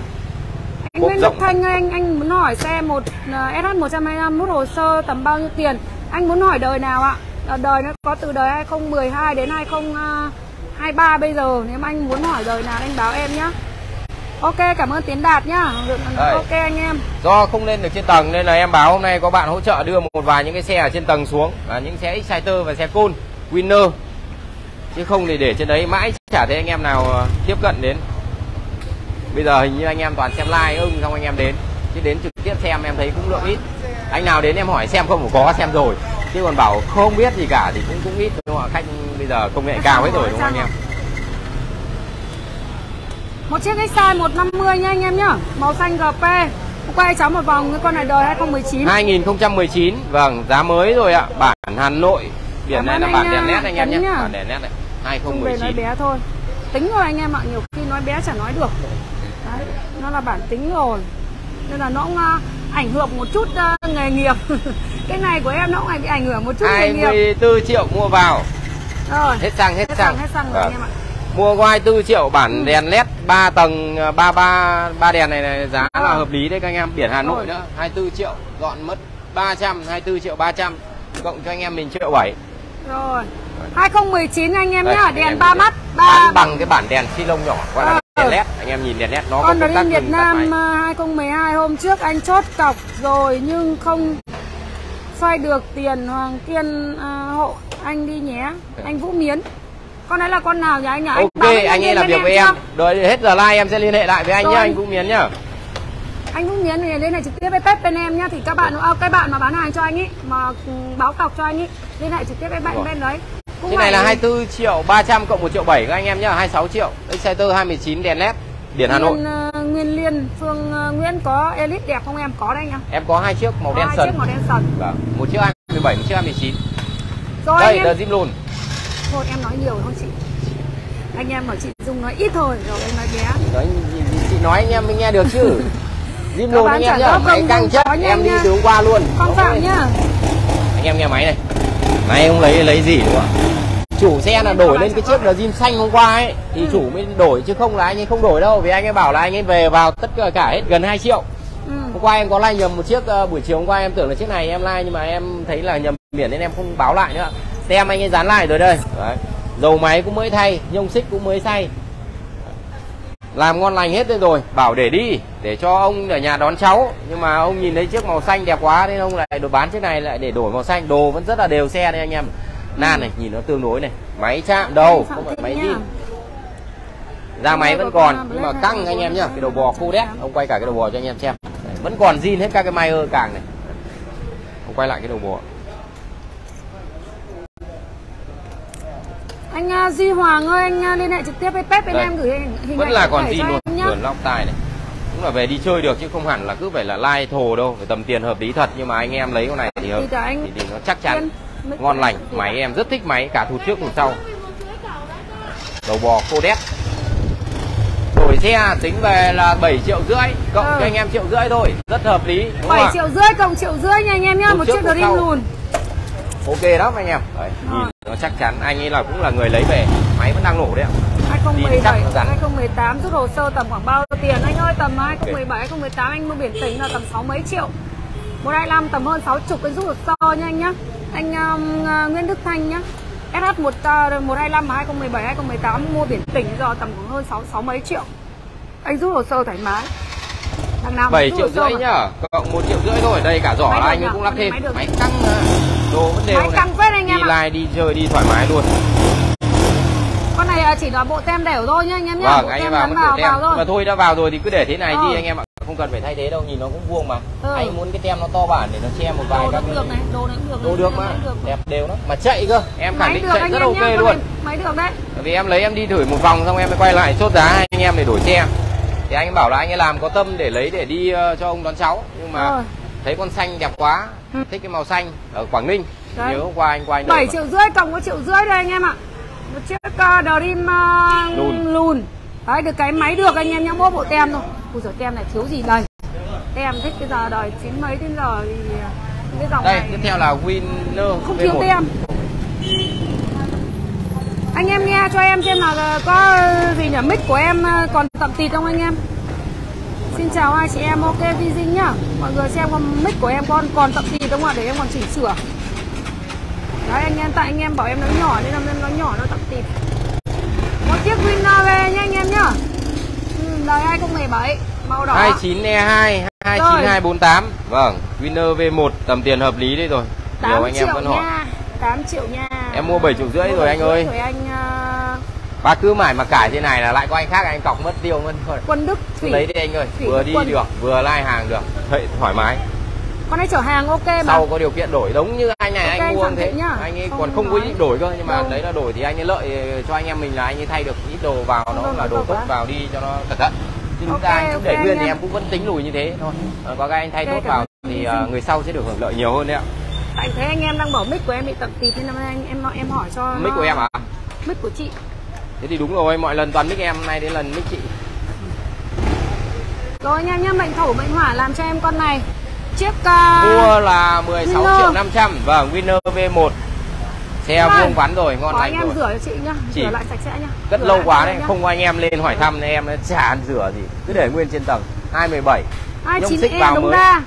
anh Nguyễn. Đức Thanh ơi, anh anh muốn hỏi xe một à, SH 125 nút hồ sơ tầm bao nhiêu tiền? Anh muốn hỏi đời nào ạ? Ờ, đời nó có từ đời 2012 đến 2023 bây giờ. Nếu mà anh muốn hỏi đời nào anh báo em nhá. Ok cảm ơn Tiến Đạt nhá. Đây. Ok anh em. Do không lên được trên tầng nên là em báo hôm nay có bạn hỗ trợ đưa một vài những cái xe ở trên tầng xuống. Là những xe Exciter và xe Côn Winner. Chứ không thì để trên đấy mãi chả thấy anh em nào ờ, tiếp cận đến bây giờ hình như anh em toàn xem like ưng xong anh em đến. Chứ đến trực tiếp xem em thấy cũng lượng ít. Anh nào đến em hỏi xem không có xem rồi. Chứ còn bảo không biết gì cả thì cũng cũng ít. Đúng không ạ? Khách bây giờ công nghệ cao hết rồi đúng không anh em? Một chiếc Excite 150 nha anh em nhá. Màu xanh GP Hôm qua cháu một vòng cái con này đời 2019 2019 vâng giá mới rồi ạ. Bản Hà Nội. Biển này là bản đèn nét anh em nhé. bản đèn nét này. Chung về nói 2019 bé thôi. Tính rồi anh em ạ Nhiều khi nói bé chả nói được Đấy, Nó là bản tính rồi. Nên là nó cũng à, ảnh hưởng một chút à, nghề nghiệp. Cái này của em nó cũng bị ảnh hưởng một chút nghề nghiệp. 24 triệu mua vào. Rồi hết xăng hết, Hết xăng. xăng hết xăng rồi anh em ạ. Mua qua 24 triệu bản Ừ. đèn led 3 tầng 3 3 ba đèn này, này giá là Rồi. hợp lý đấy các anh em. Biển Hà Nội nữa 24 triệu dọn mất 300 24 triệu 300 cộng cho anh em mình triệu 7 Rồi. 2019 anh em nhá anh Đèn ba mắt ba bằng cái bản đèn xi lông nhỏ là Ờ. đèn led anh em nhìn đèn led nó có Con công tắc Dream Việt Nam máy. à, 2012 hôm trước anh chốt cọc rồi nhưng không xoay được tiền Hoàng Kiên à, hộ anh đi nhé. Anh Vũ Miến. Con đấy là con nào nhỉ anh nhỉ? ok báo với anh ấy làm việc với em đợi hết giờ like em sẽ liên hệ lại với anh nhé anh- anh Vũ Miến nhá Anh Vũ Miến thì liên hệ trực tiếp với Pep bên em nhá thì các bạn à, cái bạn mà bán hàng cho anh ấy mà ừ, báo cọc cho anh ấy liên hệ trực tiếp với bạn bên đấy. Cái này là phải. 24 triệu 300 cộng 1 triệu 7 các anh em nhá 26 triệu. Exciter 29 đèn led biển Hà Nội. Nguyên, Nguyên Liên Phương à, Nguyễn có Elite đẹp không em? Có đây anh nhá. em có hai chiếc màu Có đen hai sần. chiếc màu đen sần. Vâng, một chiếc 27 một chiếc 29 Rồi đây em. là zim lùn. Thôi em nói nhiều thôi chị. Anh em bảo chị Dung nói ít thôi Rồi em nói bé nói chị nói anh em mới nghe được chứ. Các lùn anh em nhá máy không căng không chất em đi từ hôm qua luôn. Ok. Phạm nhá. Anh em nghe máy này. Này không lấy lấy gì đúng không? ạ chủ xe là đổi lên cái chiếc là zim xanh hôm qua ấy thì Ừ. chủ mới đổi chứ không là anh ấy không đổi đâu vì anh ấy bảo là anh ấy về vào tất cả cả hết gần 2 triệu. Ừ. hôm qua em có like nhầm một chiếc ờ, buổi chiều hôm qua em tưởng là chiếc này em like nhưng mà em thấy là nhầm biển nên em không báo lại nữa. Tem anh ấy dán lại rồi đây. Đấy. dầu máy cũng mới thay nhông xích cũng mới xay. Làm ngon lành hết lên rồi bảo để đi để cho ông ở nhà đón cháu. Nhưng mà ông nhìn thấy chiếc màu xanh đẹp quá nên ông lại đồ bán chiếc này lại để đổi màu xanh. Đồ vẫn rất là đều xe đây anh em nan này nhìn nó tương đối này. Máy chạm đâu Phạm không phải máy nha. zin da máy vẫn còn nhưng mà căng anh em nhá cái đầu bò full đét ông quay cả cái đầu bò cho anh em xem. Đấy, vẫn còn zin hết các cái Mayer càng này. Ông quay lại cái đầu bò. Anh uh, Duy Hoàng ơi anh uh, liên hệ trực tiếp với Pep bên Đây. em gửi hình, vẫn là còn zin cho luôn vườn lóc tài này. Cũng là về đi chơi được chứ không hẳn là cứ phải là like thồ đâu phải tầm tiền hợp lý thật. Nhưng mà anh em lấy con này thì hợp Thì anh thì, thì nó chắc chắn ngon lành máy em rất thích máy cả thụt trước thụt sau. Đầu bò cô đét. Đổi xe tính về là 7 triệu rưỡi cộng Ừ. cho anh em triệu rưỡi thôi rất hợp lý đúng không 7 ạ? triệu rưỡi cộng triệu rưỡi nha anh em nhá Một chiếc Dream lùn ok lắm anh em. Đấy, nhìn nó chắc chắn anh ấy là cũng là người lấy về máy vẫn đang nổ đấy ạ. 2017 Đi chắc là rắn. 2018 rút hồ sơ tầm khoảng bao tiền? Anh ơi tầm 2017 2018 anh mua biển tỉnh là tầm 6 mấy triệu 125 tầm hơn 60 cái rút hồ sơ nha anh nhá. Anh um, uh, Nguyễn Đức Thanh nhá. SH 1 uh, 125 mà 2017 2018 mua biển tỉnh giờ tầm khoảng hơn 6 6 mấy triệu. Anh rút hồ sơ thoải mái. Thằng nào mà 7 rút triệu rưỡi nhá. Cộng 1 triệu rưỡi thôi. Đây cả giỏ Máy anh cũng lắp thêm. Máy căng à. đồ vẫn đều Máy căng phết anh em đi live đi chơi đi thoải mái luôn. Con này là chỉ là bộ tem đều thôi nhá anh em nhá. Vâng bộ anh ấy vào vào vào thôi. mà thôi đã vào rồi thì cứ để thế này Ờ. đi anh em ạ không cần phải thay thế đâu nhìn nó cũng vuông mà Ừ. anh muốn cái tem nó to bản để nó che một vài đồ các cũng được này đồ này cũng được đồ được mà được. đẹp đều lắm mà chạy cơ em khẳng định chạy rất ok nhá luôn máy được đấy bởi vì em lấy em đi thử một vòng xong em mới quay lại chốt giá hai anh em để đổi xe thì anh bảo là anh ấy làm có tâm để lấy để đi ờ, cho ông đón cháu nhưng mà Rồi. thấy con xanh đẹp quá Ừ. thích cái màu xanh ở Quảng Ninh Đấy. nhớ hôm qua anh qua anh 7 đợi mà. triệu rưỡi cộng có triệu rưỡi đây anh em ạ một chiếc uh, Dream uh, Lùn. lùn đấy được cái máy được anh em nhá mỗi bộ tem thôi. Ui giời tem này thiếu gì đây? Tem thích cái giờ đời chín mấy đến giờ thì cái dòng đây này. tiếp theo là Winner không V1. thiếu tem. Anh em nghe cho em xem là có gì nhỉ? Mic của em uh, còn tậm tịt không anh em? Xin chào hai chị em ok Vi Dinh nhá. Mọi người xem con mic của em con còn tậm tịt không ạ? Để em còn chỉnh sửa. Đấy anh em tại anh em bảo em nói nhỏ nên là em nói nhỏ nó tậm tịt chiếc Winner về nha anh em nhá. Ừ, Đời 2017 màu đỏ. 29E2 29248 Vâng Winner V1 tầm tiền hợp lý đấy rồi. Nhiều 8 anh em triệu vẫn hỏi. nha 8 triệu nha. Em mua 7 triệu rưỡi rồi anh ơi. Rồi anh uh, Bác cứ mãi mà cải thế này là lại có anh khác anh cọc mất tiêu mất thôi Quân Đức Thủy. Lấy đi anh ơi Thủy Vừa đi Quân. được vừa like hàng được. Thấy thoải mái Con ấy chở hàng ok mà Sau có điều kiện đổi giống như anh này Ok, anh anh mua thế nhá. Anh ấy Không còn không có nói. ý đổi cơ Nhưng mà Đâu. đấy là đổi thì anh ấy lợi cho anh em mình là anh ấy thay được ít đồ vào Không Nó là đồ tốt vào đi cho nó cẩn thận Chứ chúng Ok, ta anh cứ để nguyên anh thì em. em cũng vẫn tính lùi như thế thôi Ờ, Có cái anh thay Ok, tốt vào thì ờ, người sau sẽ được hưởng lợi nhiều hơn đấy ạ Tại thế anh em đang bảo mic của em bị tậm tịt nên là anh em em hỏi cho Mic nó- của em à? Mic của chị Thế thì đúng rồi, mọi lần toàn mic em nay đến lần mic chị Rồi nha nhá mệnh thổ mệnh hỏa làm cho em con này Chiếc uh, Mua là 16 Winner. triệu 500 Vâng, Winner V1 Xe Vâng. vuông vắn rồi, ngon lành rồi. rửa chị nhá Chị. Rửa lại sạch sẽ nhá. Rất Rửa lâu quá đấy, không có anh em lên hỏi thăm nên em chả ăn rửa gì. Cứ để nguyên trên tầng. 217 Nhông 29 xích e vào mới. ra.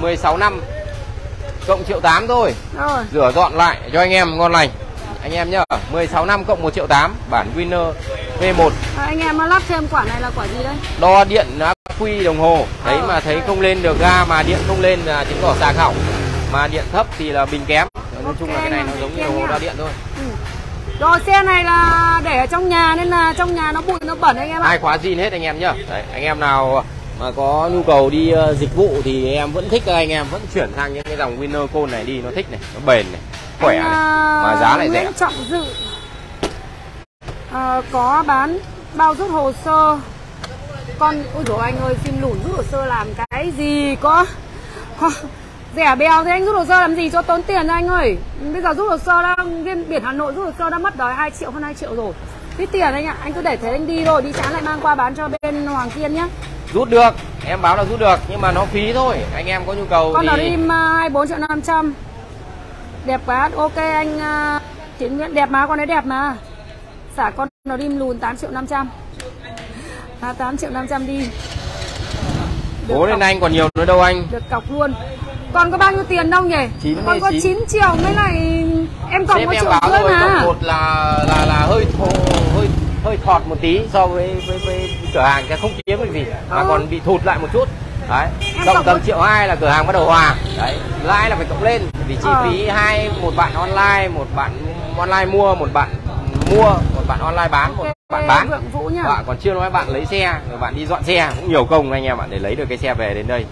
16 năm. Cộng triệu 8 thôi. Rồi. Rửa dọn lại cho anh em ngon lành Anh em nhá 16 năm cộng 1 triệu 8 Bản Winner V1 à, Anh em lắp thêm quả này là quả gì đấy Đo điện ác quy đồng hồ. Thấy Ờ, mà thấy rồi. không lên được ga mà điện không lên là chứng tỏ sạc hỏng. Mà điện thấp thì là bình kém. Nói Ok, chung là cái này nó giống như đồng hồ đo điện thôi. Ừ. Rồi xe này là để ở trong nhà nên là trong nhà nó bụi nó bẩn anh em ạ. Hai khóa zin hết anh em nhá. Đấy, anh em nào mà có nhu cầu đi ờ, dịch vụ thì em vẫn thích các anh em vẫn chuyển sang những cái dòng Winner Cone này đi nó thích này nó bền này khỏe Anh, này à, mà giá lại rẻ. Nguyễn Trọng Dự. À, có bán bao rút hồ sơ. Con ôi dồi anh ơi phim lùn rút hồ sơ làm cái gì có, rẻ bèo thế anh rút hồ sơ làm gì cho tốn tiền anh ơi? Bây giờ rút hồ sơ đã viên biển Hà Nội rút hồ sơ đã mất đời 2 triệu hơn 2 triệu rồi. Ít tiền anh ạ anh cứ để thế anh đi rồi đi chán lại mang qua bán cho bên Hoàng Kiên nhá rút được em báo là rút được nhưng mà nó phí thôi. Anh em có nhu cầu con thì Dream à, 24 triệu 500 đẹp quá. Ok anh à, Tiến Nguyễn đẹp mà con ấy đẹp mà. Xả con Dream lùn 8 triệu 500 à, 8 triệu 500 đi. Được bố cọc- anh còn nhiều nữa đâu anh. Được cọc luôn. Còn có bao nhiêu tiền đâu nhỉ? Chín còn có mươi 9 chín. triệu mới lại em sếp có triệu rưỡi mà một là là là hơi thô, hơi hơi thọt một tí so với với, với cửa hàng sẽ không kiếm được gì. Mà Ờ. còn bị thụt lại một chút đấy. Cộng tầm triệu hai là cửa hàng bắt đầu hòa. Đấy. Lãi là phải cộng lên. Vì chi Ờ. phí hai một bạn online một bạn online mua một bạn mua một bạn online bán một bạn bán. Bạn còn chưa nói bạn lấy xe rồi bạn đi dọn xe cũng nhiều công anh em bạn để lấy được cái xe về đến đây.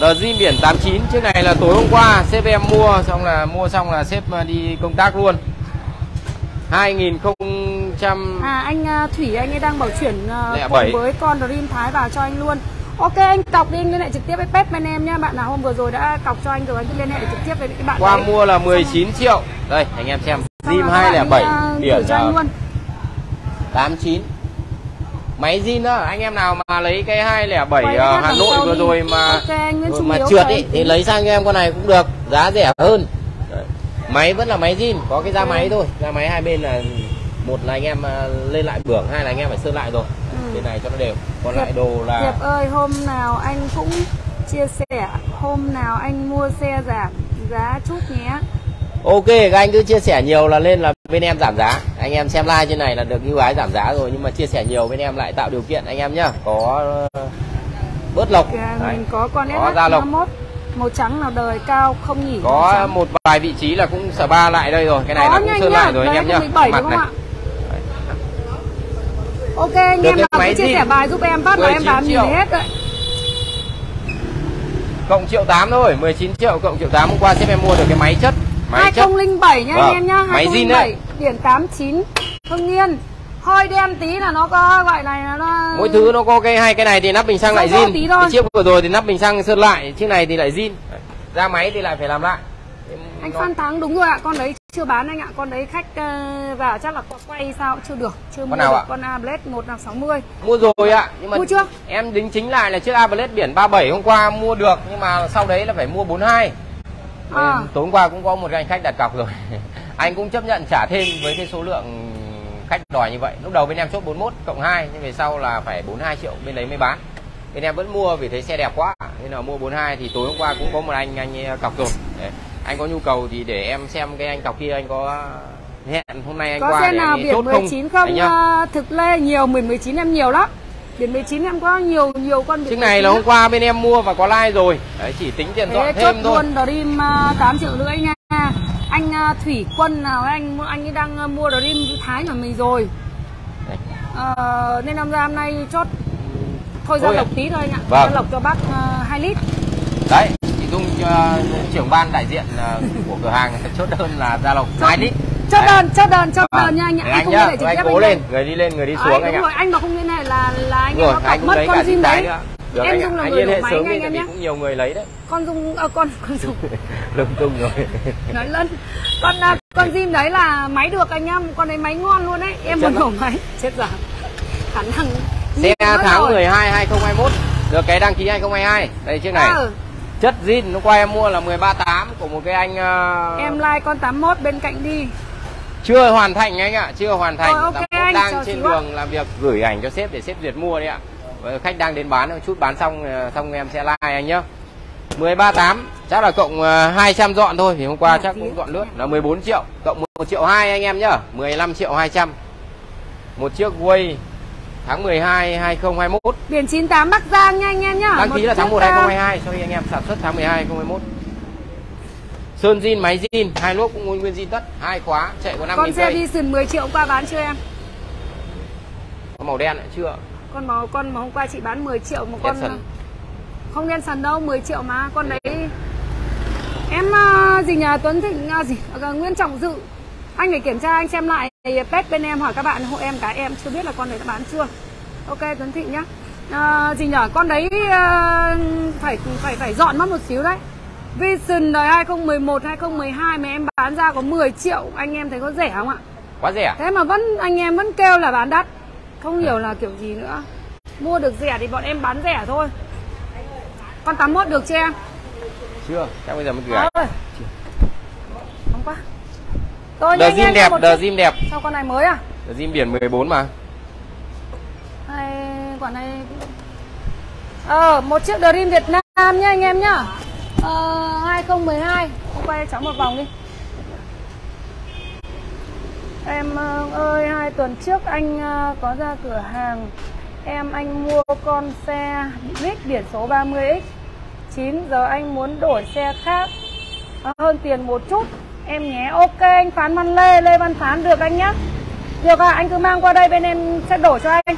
Đờ zin biển 89 Chiếc này là tối hôm qua sếp em mua Xong là mua xong là sếp ờ, đi công tác luôn 2000 À anh uh, Thủy anh ấy đang bảo chuyển uh, cùng 7. với con Dream Thái vào cho anh luôn. Ok anh cọc đi anh liên hệ trực tiếp với Pep bên em nha Bạn nào hôm vừa rồi đã cọc cho anh rồi anh cứ liên hệ trực tiếp với các bạn Qua đấy. mua là 19 triệu. Đây anh em xem. Bạn 207 đi, uh, Biển ờ, luôn. 89 Máy zin đó Anh em nào mà lấy cái 207 Quay Hà Nội vừa rồi mà Ok, anh Nguyễn vừa Trung mà trượt ý, thì lấy sang cho em con này cũng được. Giá rẻ hơn. Máy vẫn là máy zin có cái da Ok. máy thôi da máy hai bên là một là anh em à, lên lại bưởng hai là anh em phải sơn lại rồi Ừ. này cho nó đều còn Diệp- lại đồ là Diệp ơi hôm nào anh cũng chia sẻ Hôm nào anh mua xe giảm giá chút nhé ok các anh cứ chia sẻ nhiều là lên là bên em giảm giá anh em xem like trên này là được ưu ái giảm giá rồi nhưng mà chia sẻ nhiều bên em lại tạo điều kiện anh em nhá có ờ, bớt lộc Đấy. Mình có con Có da lộc. SH51 Màu trắng nào đời cao không nhỉ? Có một vài vị trí là cũng sờ ba lại đây rồi. Cái này Có là cũng sơn nhá, lại rồi anh em nhá. 17 mặt này. ạ? Ok anh em nào cứ chia sẻ bài giúp em phát là em 19 bán nhìn hết đấy. Cộng triệu tám thôi 19 triệu cộng triệu tám hôm qua sếp em mua được cái máy chất. Máy chất. 2007 nha Vâng, anh em nhá máy zin 2007 đấy. Biển 89 Hưng Yên Hơi đen tí là nó có gọi này nó mỗi thứ nó có cái hai cái này thì nắp bình xăng lại zin. cái chiếc vừa rồi thì nắp bình xăng sơn lại chiếc này thì lại zin. Ra máy thì lại phải làm lại. Anh Phan Thắng đúng rồi ạ Con đấy chưa bán anh ạ. Con đấy khách ờ, vào chắc là quay sao chưa được Chưa mua nào được ạ? con Ablet 160 mua rồi ạ nhưng mà Mua chưa? em đính chính lại là chiếc Ablet biển 37 hôm qua mua được nhưng mà sau đấy là phải mua 42 À. Tối hôm qua cũng có một anh khách đặt cọc rồi. Anh cũng chấp nhận trả thêm với cái số lượng khách đòi như vậy. Lúc đầu bên em chốt 41 cộng 2 nhưng về sau là phải 42 triệu bên đấy mới bán. Bên em vẫn mua vì thấy xe đẹp quá nên là mua 42 thì tối hôm qua cũng có một anh anh cọc rồi. Đấy. anh có nhu cầu thì để em xem cái anh cọc kia anh có hẹn hôm nay anh Có qua xe nào biển chốt 19 không không ờ, Thực lê nhiều Biển 19 em nhiều lắm. Biển 19 em có nhiều nhiều con biển chiếc này là 19 hôm qua bên em mua và có like rồi. Đấy chỉ tính tiền dọn chốt thêm thôi. luôn Dream uh, 8 triệu rưỡi nha Anh uh, Thủy Quân nào anh anh ấy đang uh, mua Dream Thái nhà mình rồi. Ờ, Nên năm ra hôm nay chốt Thôi ra ạ. lộc tí thôi anh ạ Vâng. Ra lộc cho bác uh, 2 lít đấy chị dung cho trưởng ban đại diện ờ, của cửa hàng chốt đơn là gia lộc Chốt- hai lít Chốt Đấy. đơn, chốt đơn, chốt Vâng. đơn nha anh ạ Anh anh không liên hệ trực anh tiếp cố anh lên ơi. người đi lên người đi Đấy, xuống anh đúng ạ rồi, anh mà không liên hệ là là anh em anh cũng mất con sim đấy nữa được Em anh Dung là anh người liên hệ nổ máy sớm anh em nhé cũng nhiều người lấy đấy. Con Dung, à, con, con Dung lung tung rồi. Nói lân. Con à, con zin đấy là máy được anh em. Con đấy máy ngon luôn đấy. Em muốn nổ máy. Chết giờ khả năng xe tháng rồi. 12 2021 được cái đăng ký 2022 đây chiếc này. Ừ, chất zin nó qua em mua là 138 của một cái anh ờ, em like con 81 bên cạnh đi. Chưa hoàn thành anh ạ chưa hoàn thành. Rồi, ok Tạm anh, đang trên ạ. đường làm việc gửi ảnh cho sếp để sếp duyệt mua đấy ạ khách đang đến bán chút bán xong ờ, xong em sẽ like anh nhá. 138 chắc là cộng ờ, 200 dọn thôi thì hôm qua À, chắc cũng dọn lướt. Là 14 triệu cộng 1 triệu 2 anh em nhá 15 triệu 200 một chiếc Way tháng 12 2021 biển 98 Bắc Giang nha anh em nhá. Đăng ký là tháng chiếc, 1 à, 2022 sorry anh em sản xuất tháng 12 2021 Sơn zin máy zin hai lốp cũng nguyên nguyên zin tất. Hai khóa chạy có 5 con xe Vision 10 triệu qua bán chưa em? Có màu đen lại chưa con màu con mà hôm qua chị bán 10 triệu một con Jensen. không đen sần đâu 10 triệu mà con đấy. Em à, gì nhà Tuấn Thịnh à, gì à, Nguyễn Trọng Dự. Anh phải kiểm tra anh xem lại pet bên em hỏi các bạn hộ em cái em chưa biết là con đấy đã bán chưa. Ok Tuấn Thịnh nhá. À, gì nhở con đấy à, phải phải phải dọn mất một xíu đấy. Vision đời 2011 2012 mà em bán ra có 10 triệu anh em thấy có rẻ không ạ? Quá rẻ Thế mà vẫn anh em vẫn kêu là bán đắt Không hiểu là kiểu gì nữa. Mua được rẻ thì bọn em bán rẻ thôi. Con 81 được chưa? Em? chưa chắc bây giờ mới gửi Ơi. Không quá. Tôi đờ zin đẹp đờ zin đẹp. Sao con này mới à? đờ zin biển 14 mà. Hay quả này Ờ một chiếc Dream Việt Nam nhá anh em nhá. Ờ 2012 Hôm qua cháu một vòng đi Em ờ, ơi hai tuần trước anh ờ, có ra cửa hàng. Em anh mua con xe Vic biển số 30X 9 giờ anh muốn đổi xe khác. Ờ, hơn tiền một chút. Em nhé ok anh Phán Văn Lê Lê Văn Phán được anh nhé. Được à anh cứ mang qua đây bên em sẽ đổi cho anh.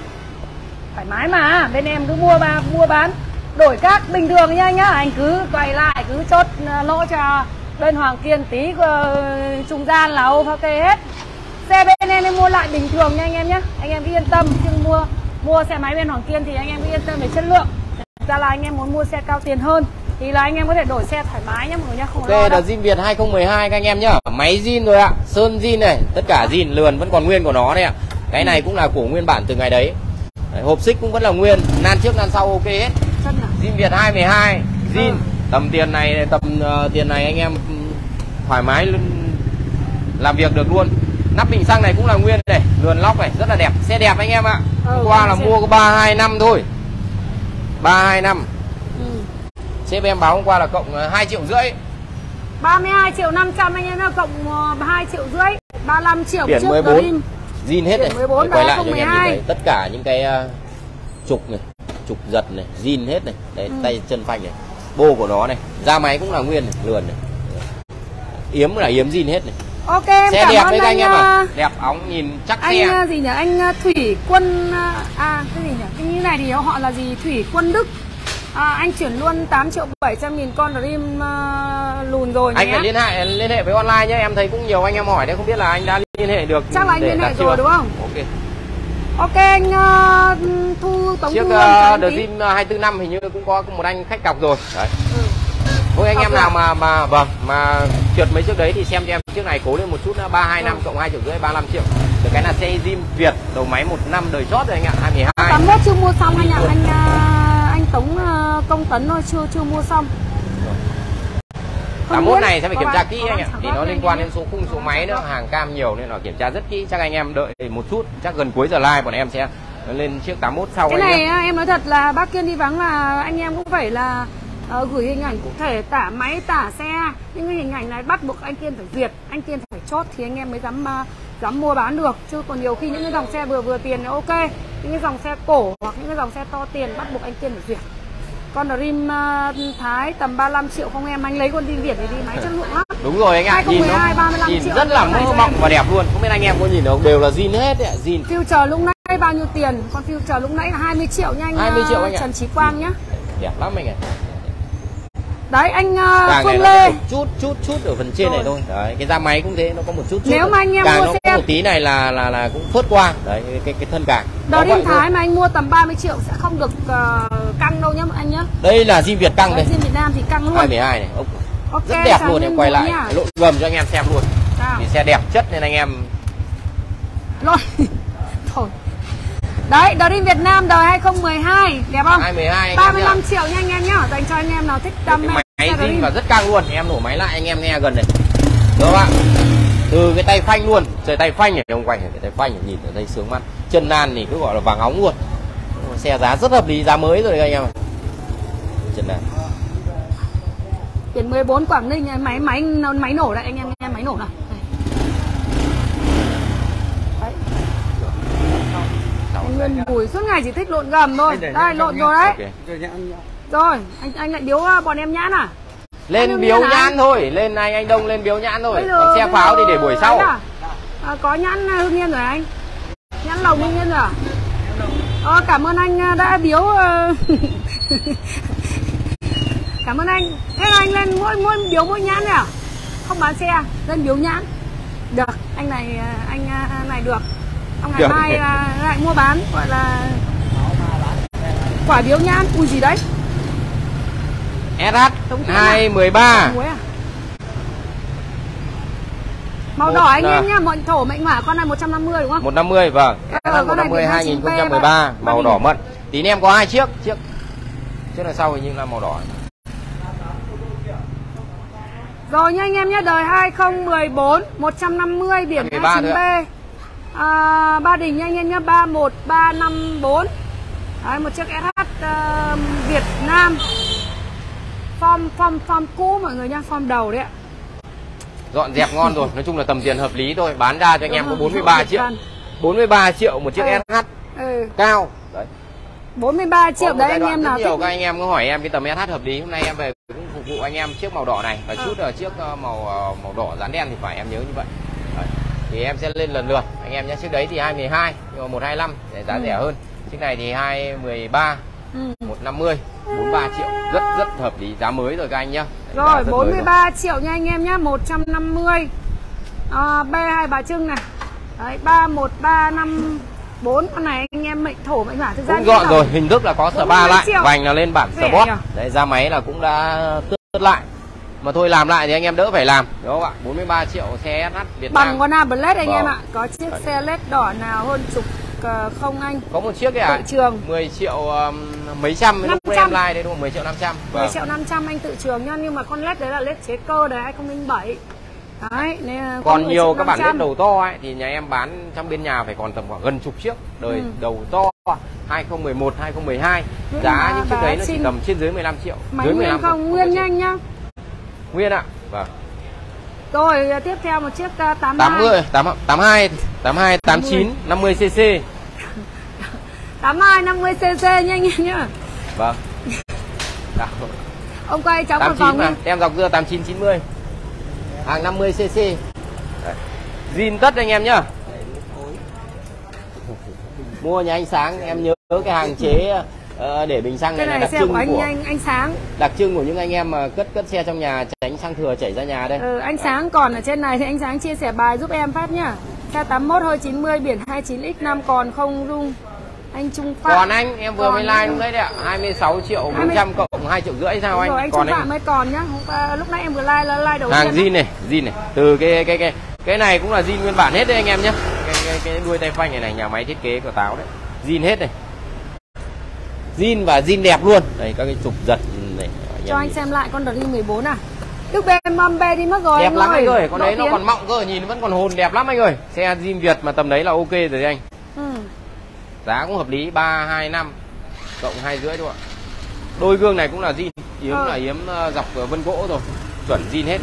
Thoải mái mà bên em cứ mua ba mua bán. Đổi các bình thường nha anh nhá. Anh cứ quay lại cứ chốt lỗ cho bên Hoàng Kiên tí uh, trung gian là ok hết xe bên em mua lại bình thường nha anh em nhé anh em cứ yên tâm chứ mua mua xe máy bên Hoàng Kiên thì anh em cứ yên tâm về chất lượng ra là anh em muốn mua xe cao tiền hơn thì là anh em có thể đổi xe thoải mái nhá mọi người nhá không Ok, lo là zin Việt 2012 các anh em nhá. Máy zin rồi ạ. Sơn zin này, tất cả zin lườn vẫn còn nguyên của nó đây ạ. Cái này cũng là của nguyên bản từ ngày đấy. hộp xích cũng vẫn là nguyên, nan trước nan sau ok hết. Zin Việt 212, zin. Ừ. Tầm tiền này tầm ờ, tiền này anh em thoải mái làm việc được luôn. Nắp bình xăng này cũng là nguyên này, lườn lóc này, rất là đẹp. Xe đẹp anh em ạ. Ừ, Hôm qua là xe- mua có 32 năm thôi. 32 năm. ừ. Sếp em báo hôm qua là cộng ờ, 2 triệu rưỡi. 32 triệu 500 anh em cộng ờ, 2 triệu rưỡi 35 triệu Biển trước 14 Dream. zin hết này Biển 14 Để quay lại cho anh em 2012. nhìn thấy tất cả những cái uh, trục này trục giật này zin hết này đấy Ừ. tay chân phanh này bô của nó này da máy cũng là nguyên này lườn này yếm là yếm zin hết này Ok em xe cảm đẹp ơn đấy các anh em ạ. đẹp óng nhìn chắc anh xe. ờ, gì nhỉ? Anh ờ, thủy quân ờ, à cái gì nhỉ? Cái như này thì họ là gì? Thủy quân đức. À, anh chuyển luôn 8 triệu 700 nghìn con Dream ờ, lùn rồi anh phải liên hệ liên hệ với online nhé. Em thấy cũng nhiều anh em hỏi đấy không biết là anh đã liên hệ được Chắc là anh liên hệ rồi đúng không? ok. Ok anh ờ, thu tống chiếc thu uh, anh The tí. Zin 245 hình như cũng có một anh khách cọc rồi. Đấy. Ừ. Thôi anh em nào mà mà vâng mà trượt mấy trước đấy thì xem cho em chiếc này cố lên một chút nữa 325 Ừ. cộng 2 triệu rưỡi 35 triệu. Được cái là xe Zim Việt đầu máy một năm đời chót rồi anh ạ 22. 81 chưa mua xong anh ạ anh ờ, anh Tống ờ, Công Tấn thôi chưa chưa mua xong 81 biết. này sẽ phải kiểm tra kỹ có anh ạ vì góc nó liên quan đến số khung số máy nữa hàng cam nhiều nên là kiểm tra rất kỹ chắc anh em đợi một chút chắc gần cuối giờ live bọn em sẽ lên chiếc 81 sau cái này em. á, em nói thật là bác Kiên đi vắng là anh em cũng phải là ờ, gửi hình ảnh cụ thể tả máy tả xe những cái hình ảnh này bắt buộc anh Kiên phải duyệt anh Kiên phải chốt thì anh em mới dám ờ, dám mua bán được chứ còn nhiều khi những cái dòng xe vừa vừa tiền là ok những cái dòng xe cổ hoặc những cái dòng xe to tiền bắt buộc anh Kiên phải duyệt con Dream ờ, Thái tầm 35 triệu không em anh lấy con Dream Việt để đi máy chất lượng lắm Đúng rồi anh ạ, nhìn 2012, nó 35 nhìn triệu rất là mơ mộng và đẹp luôn. Không biết anh em có nhìn không? Đều là zin hết đấy ạ, zin. Future lúc nãy bao nhiêu tiền con Future lúc nãy là 20 triệu nha anh 20 triệu anh ạ. Trần Trí Quang nhá Đẹp lắm anh ạ. Đấy anh này Phương Lê chút chút chút ở phần trên này Rồi. thôi. Đấy, cái da máy cũng thế, nó có một chút chút. Nếu mà anh em càng mua nó xe- có một tí này là là là cũng phớt qua. Đấy, cái cái, thân càng. Có vậy Đinh thôi. Thái mà anh mua tầm 30 triệu sẽ không được ờ, căng đâu nhá anh nhá. Đây là zin Việt căng Đấy, đây. riêng Việt Nam thì căng luôn. 212 này. Ốc, Ok, rất đẹp luôn em quay lại nha. cái lộn gầm cho anh em xem luôn. Nào, Vì xe đẹp chất nên anh em lôi. Thôi. Đấy, Đinh Việt Nam đời 2012, đẹp không? 212 anh em 35 nhá. triệu nha anh em nhá, dành cho anh em nào thích đam mê máy Dream. và rất căng luôn em nổ máy lại anh em nghe gần này được không ạ từ cái tay phanh luôn trời tay phanh này ông quay cái tay phanh này, nhìn ở đây sướng mắt chân nan thì cứ gọi là vàng óng luôn xe giá rất hợp lý giá mới rồi đấy anh em ạ chân nan Biển 14 Quảng Ninh máy máy máy nổ đây anh em nghe máy nổ nào. Đây. Đấy. Anh Nguyên Bùi suốt ngày chỉ thích lộn gầm thôi. Đây lộn rồi đấy. Rồi, anh anh lại biếu uh, bọn em nhãn à? lên biếu Nguyên à? nhãn thôi lên anh anh đông lên biếu nhãn thôi còn xe pháo thì để buổi sau à? À, có nhãn uh, hương yên rồi anh. Nhãn lồng hương yên rồi à? Ờ, cảm ơn anh đã biếu Cảm ơn anh. Thế là anh lên mỗi mỗi biếu mỗi nhãn này à? Không bán xe, à? lên biếu nhãn. Được, anh này anh này được. Ông ngày Được. mai uh, lại mua bán gọi là quả biếu nhãn. Ui gì đấy? SH Tống Tiến à? 213 Muối à? Màu Một đỏ anh là- em nhá, mệnh thổ mệnh hỏa con này 150 đúng không? 150 vâng SH con này 150 Việt Nam 2013 9P, màu đỏ mận tí em có hai chiếc chiếc chiếc đằng sau hình như là màu đỏ Rồi nha anh em nhé, đời 2014 150 biển 23 thôi 29B à, Ba Đình nha anh em nhé, 31354 Đấy, một chiếc SH ờ, Việt Nam. Form, form, form cũ mọi người nha, form đầu đấy ạ. Dọn dẹp ngon rồi nói chung là tầm tiền hợp lý thôi. Bán ra cho anh em có Đúng rồi, 43 Việt triệu Văn. 43 triệu một chiếc Ừ. SH Ừ, cao. Đấy. 43 triệu đấy anh em nào nhiều thích. các anh em có hỏi em cái tầm SH hợp lý. Hôm nay em về cũng phục vụ anh em chiếc màu đỏ này. Và chút ở chiếc ờ, màu ờ, màu đỏ dán đen thì phải em nhớ như vậy. Thì em sẽ lên lần lượt. Anh em nhé chiếc đấy thì 212 nhưng mà 125 để giá Ừ. rẻ hơn. Chiếc này thì 213 Ừ. 150 43 triệu. Rất rất hợp lý giá mới rồi các anh nhá Rồi Giá rất mới 43 triệu nha anh em nhá 150 à, B2 Bà Trưng này. Đấy 31354 Con này anh em mệnh thổ mệnh hỏa thực ra cũng gọn rồi hình thức là có sờ 40 ba lại triệu. vành là lên bản sport. nhỉ? đấy ra máy là cũng đã tước lại mà thôi làm lại thì anh em đỡ phải làm. Đúng không ạ? 43 triệu xe SH Việt Bằng Nam. Con A Blade anh Vâng. em ạ. Có chiếc xe led đỏ nào hơn chục ờ, không anh? Có một chiếc cái à Tự trường. 10 triệu um, mấy trăm lúc 500. em like đấy đúng không? 10 triệu 500 10 Vâng. triệu 500 anh tự trường nhá Nhưng mà con led đấy là led chế cơ đấy 2007 Đấy nên có còn 10 nhiều các bạn 500. led đầu to ấy thì nhà em bán trong bên nhà phải còn tầm khoảng gần chục chiếc. Đời Ừ. đầu to 2011 2012 Nhưng giá những chiếc đấy nó chỉ tầm trên dưới 15 triệu. Máy dưới nguyên 15 không? Nguyên nhanh nhá nguyên ạ. Vâng. Rồi tiếp theo một chiếc uh, 82 80 8 82 82 89 50 cc 82 50 cc nha anh em nhá. Vâng. Đó. Ông quay cháu một 89 vòng mà. đi. Tem dọc dưa 89 90 hàng 50 cc zin tất anh em nhá. Mua nhà anh sáng em nhớ cái hàng chế ờ, để bình xăng Cái này là này đặc trưng của anh của anh anh Sáng. Đặc trưng của những anh em mà cất cất xe trong nhà tránh xăng thừa chảy ra nhà đây. Ừ, Anh Sáng còn ở trên này thì anh Sáng chia sẻ bài giúp em phát nhá. Xe 81 hơi 90 biển 29X5 còn không rung. Anh Trung Phạm còn anh em vừa Còn mới like lúc đấy đấy ạ. 26 triệu 20 400 cộng 2 triệu rưỡi sao anh? Rồi, anh còn Trung Phạm mới còn nhá. Lúc nãy em vừa like là like đầu hàng tiên zin này zin này. Từ cái cái cái cái này cũng là zin nguyên bản hết đấy anh em nhé cái, cái, cái đuôi tay phanh này này nhà máy thiết kế của táo đấy. Zin hết này zin và zin đẹp luôn đây các cái trục giật này Cho anh nhìn. xem lại con Dream 14 à Đức bê mâm bê đi mất rồi đẹp anh lắm ơi. anh ơi con Đỗ đấy nó Tiến. còn mọng cơ nhìn vẫn còn hồn đẹp lắm anh ơi xe zin việt mà tầm đấy là ok rồi đấy anh ừ. giá cũng hợp lý ba hai năm cộng hai rưỡi đúng không ạ đôi gương này cũng là zin yếm Ờ. là yếm ờ, dọc vân gỗ rồi chuẩn zin hết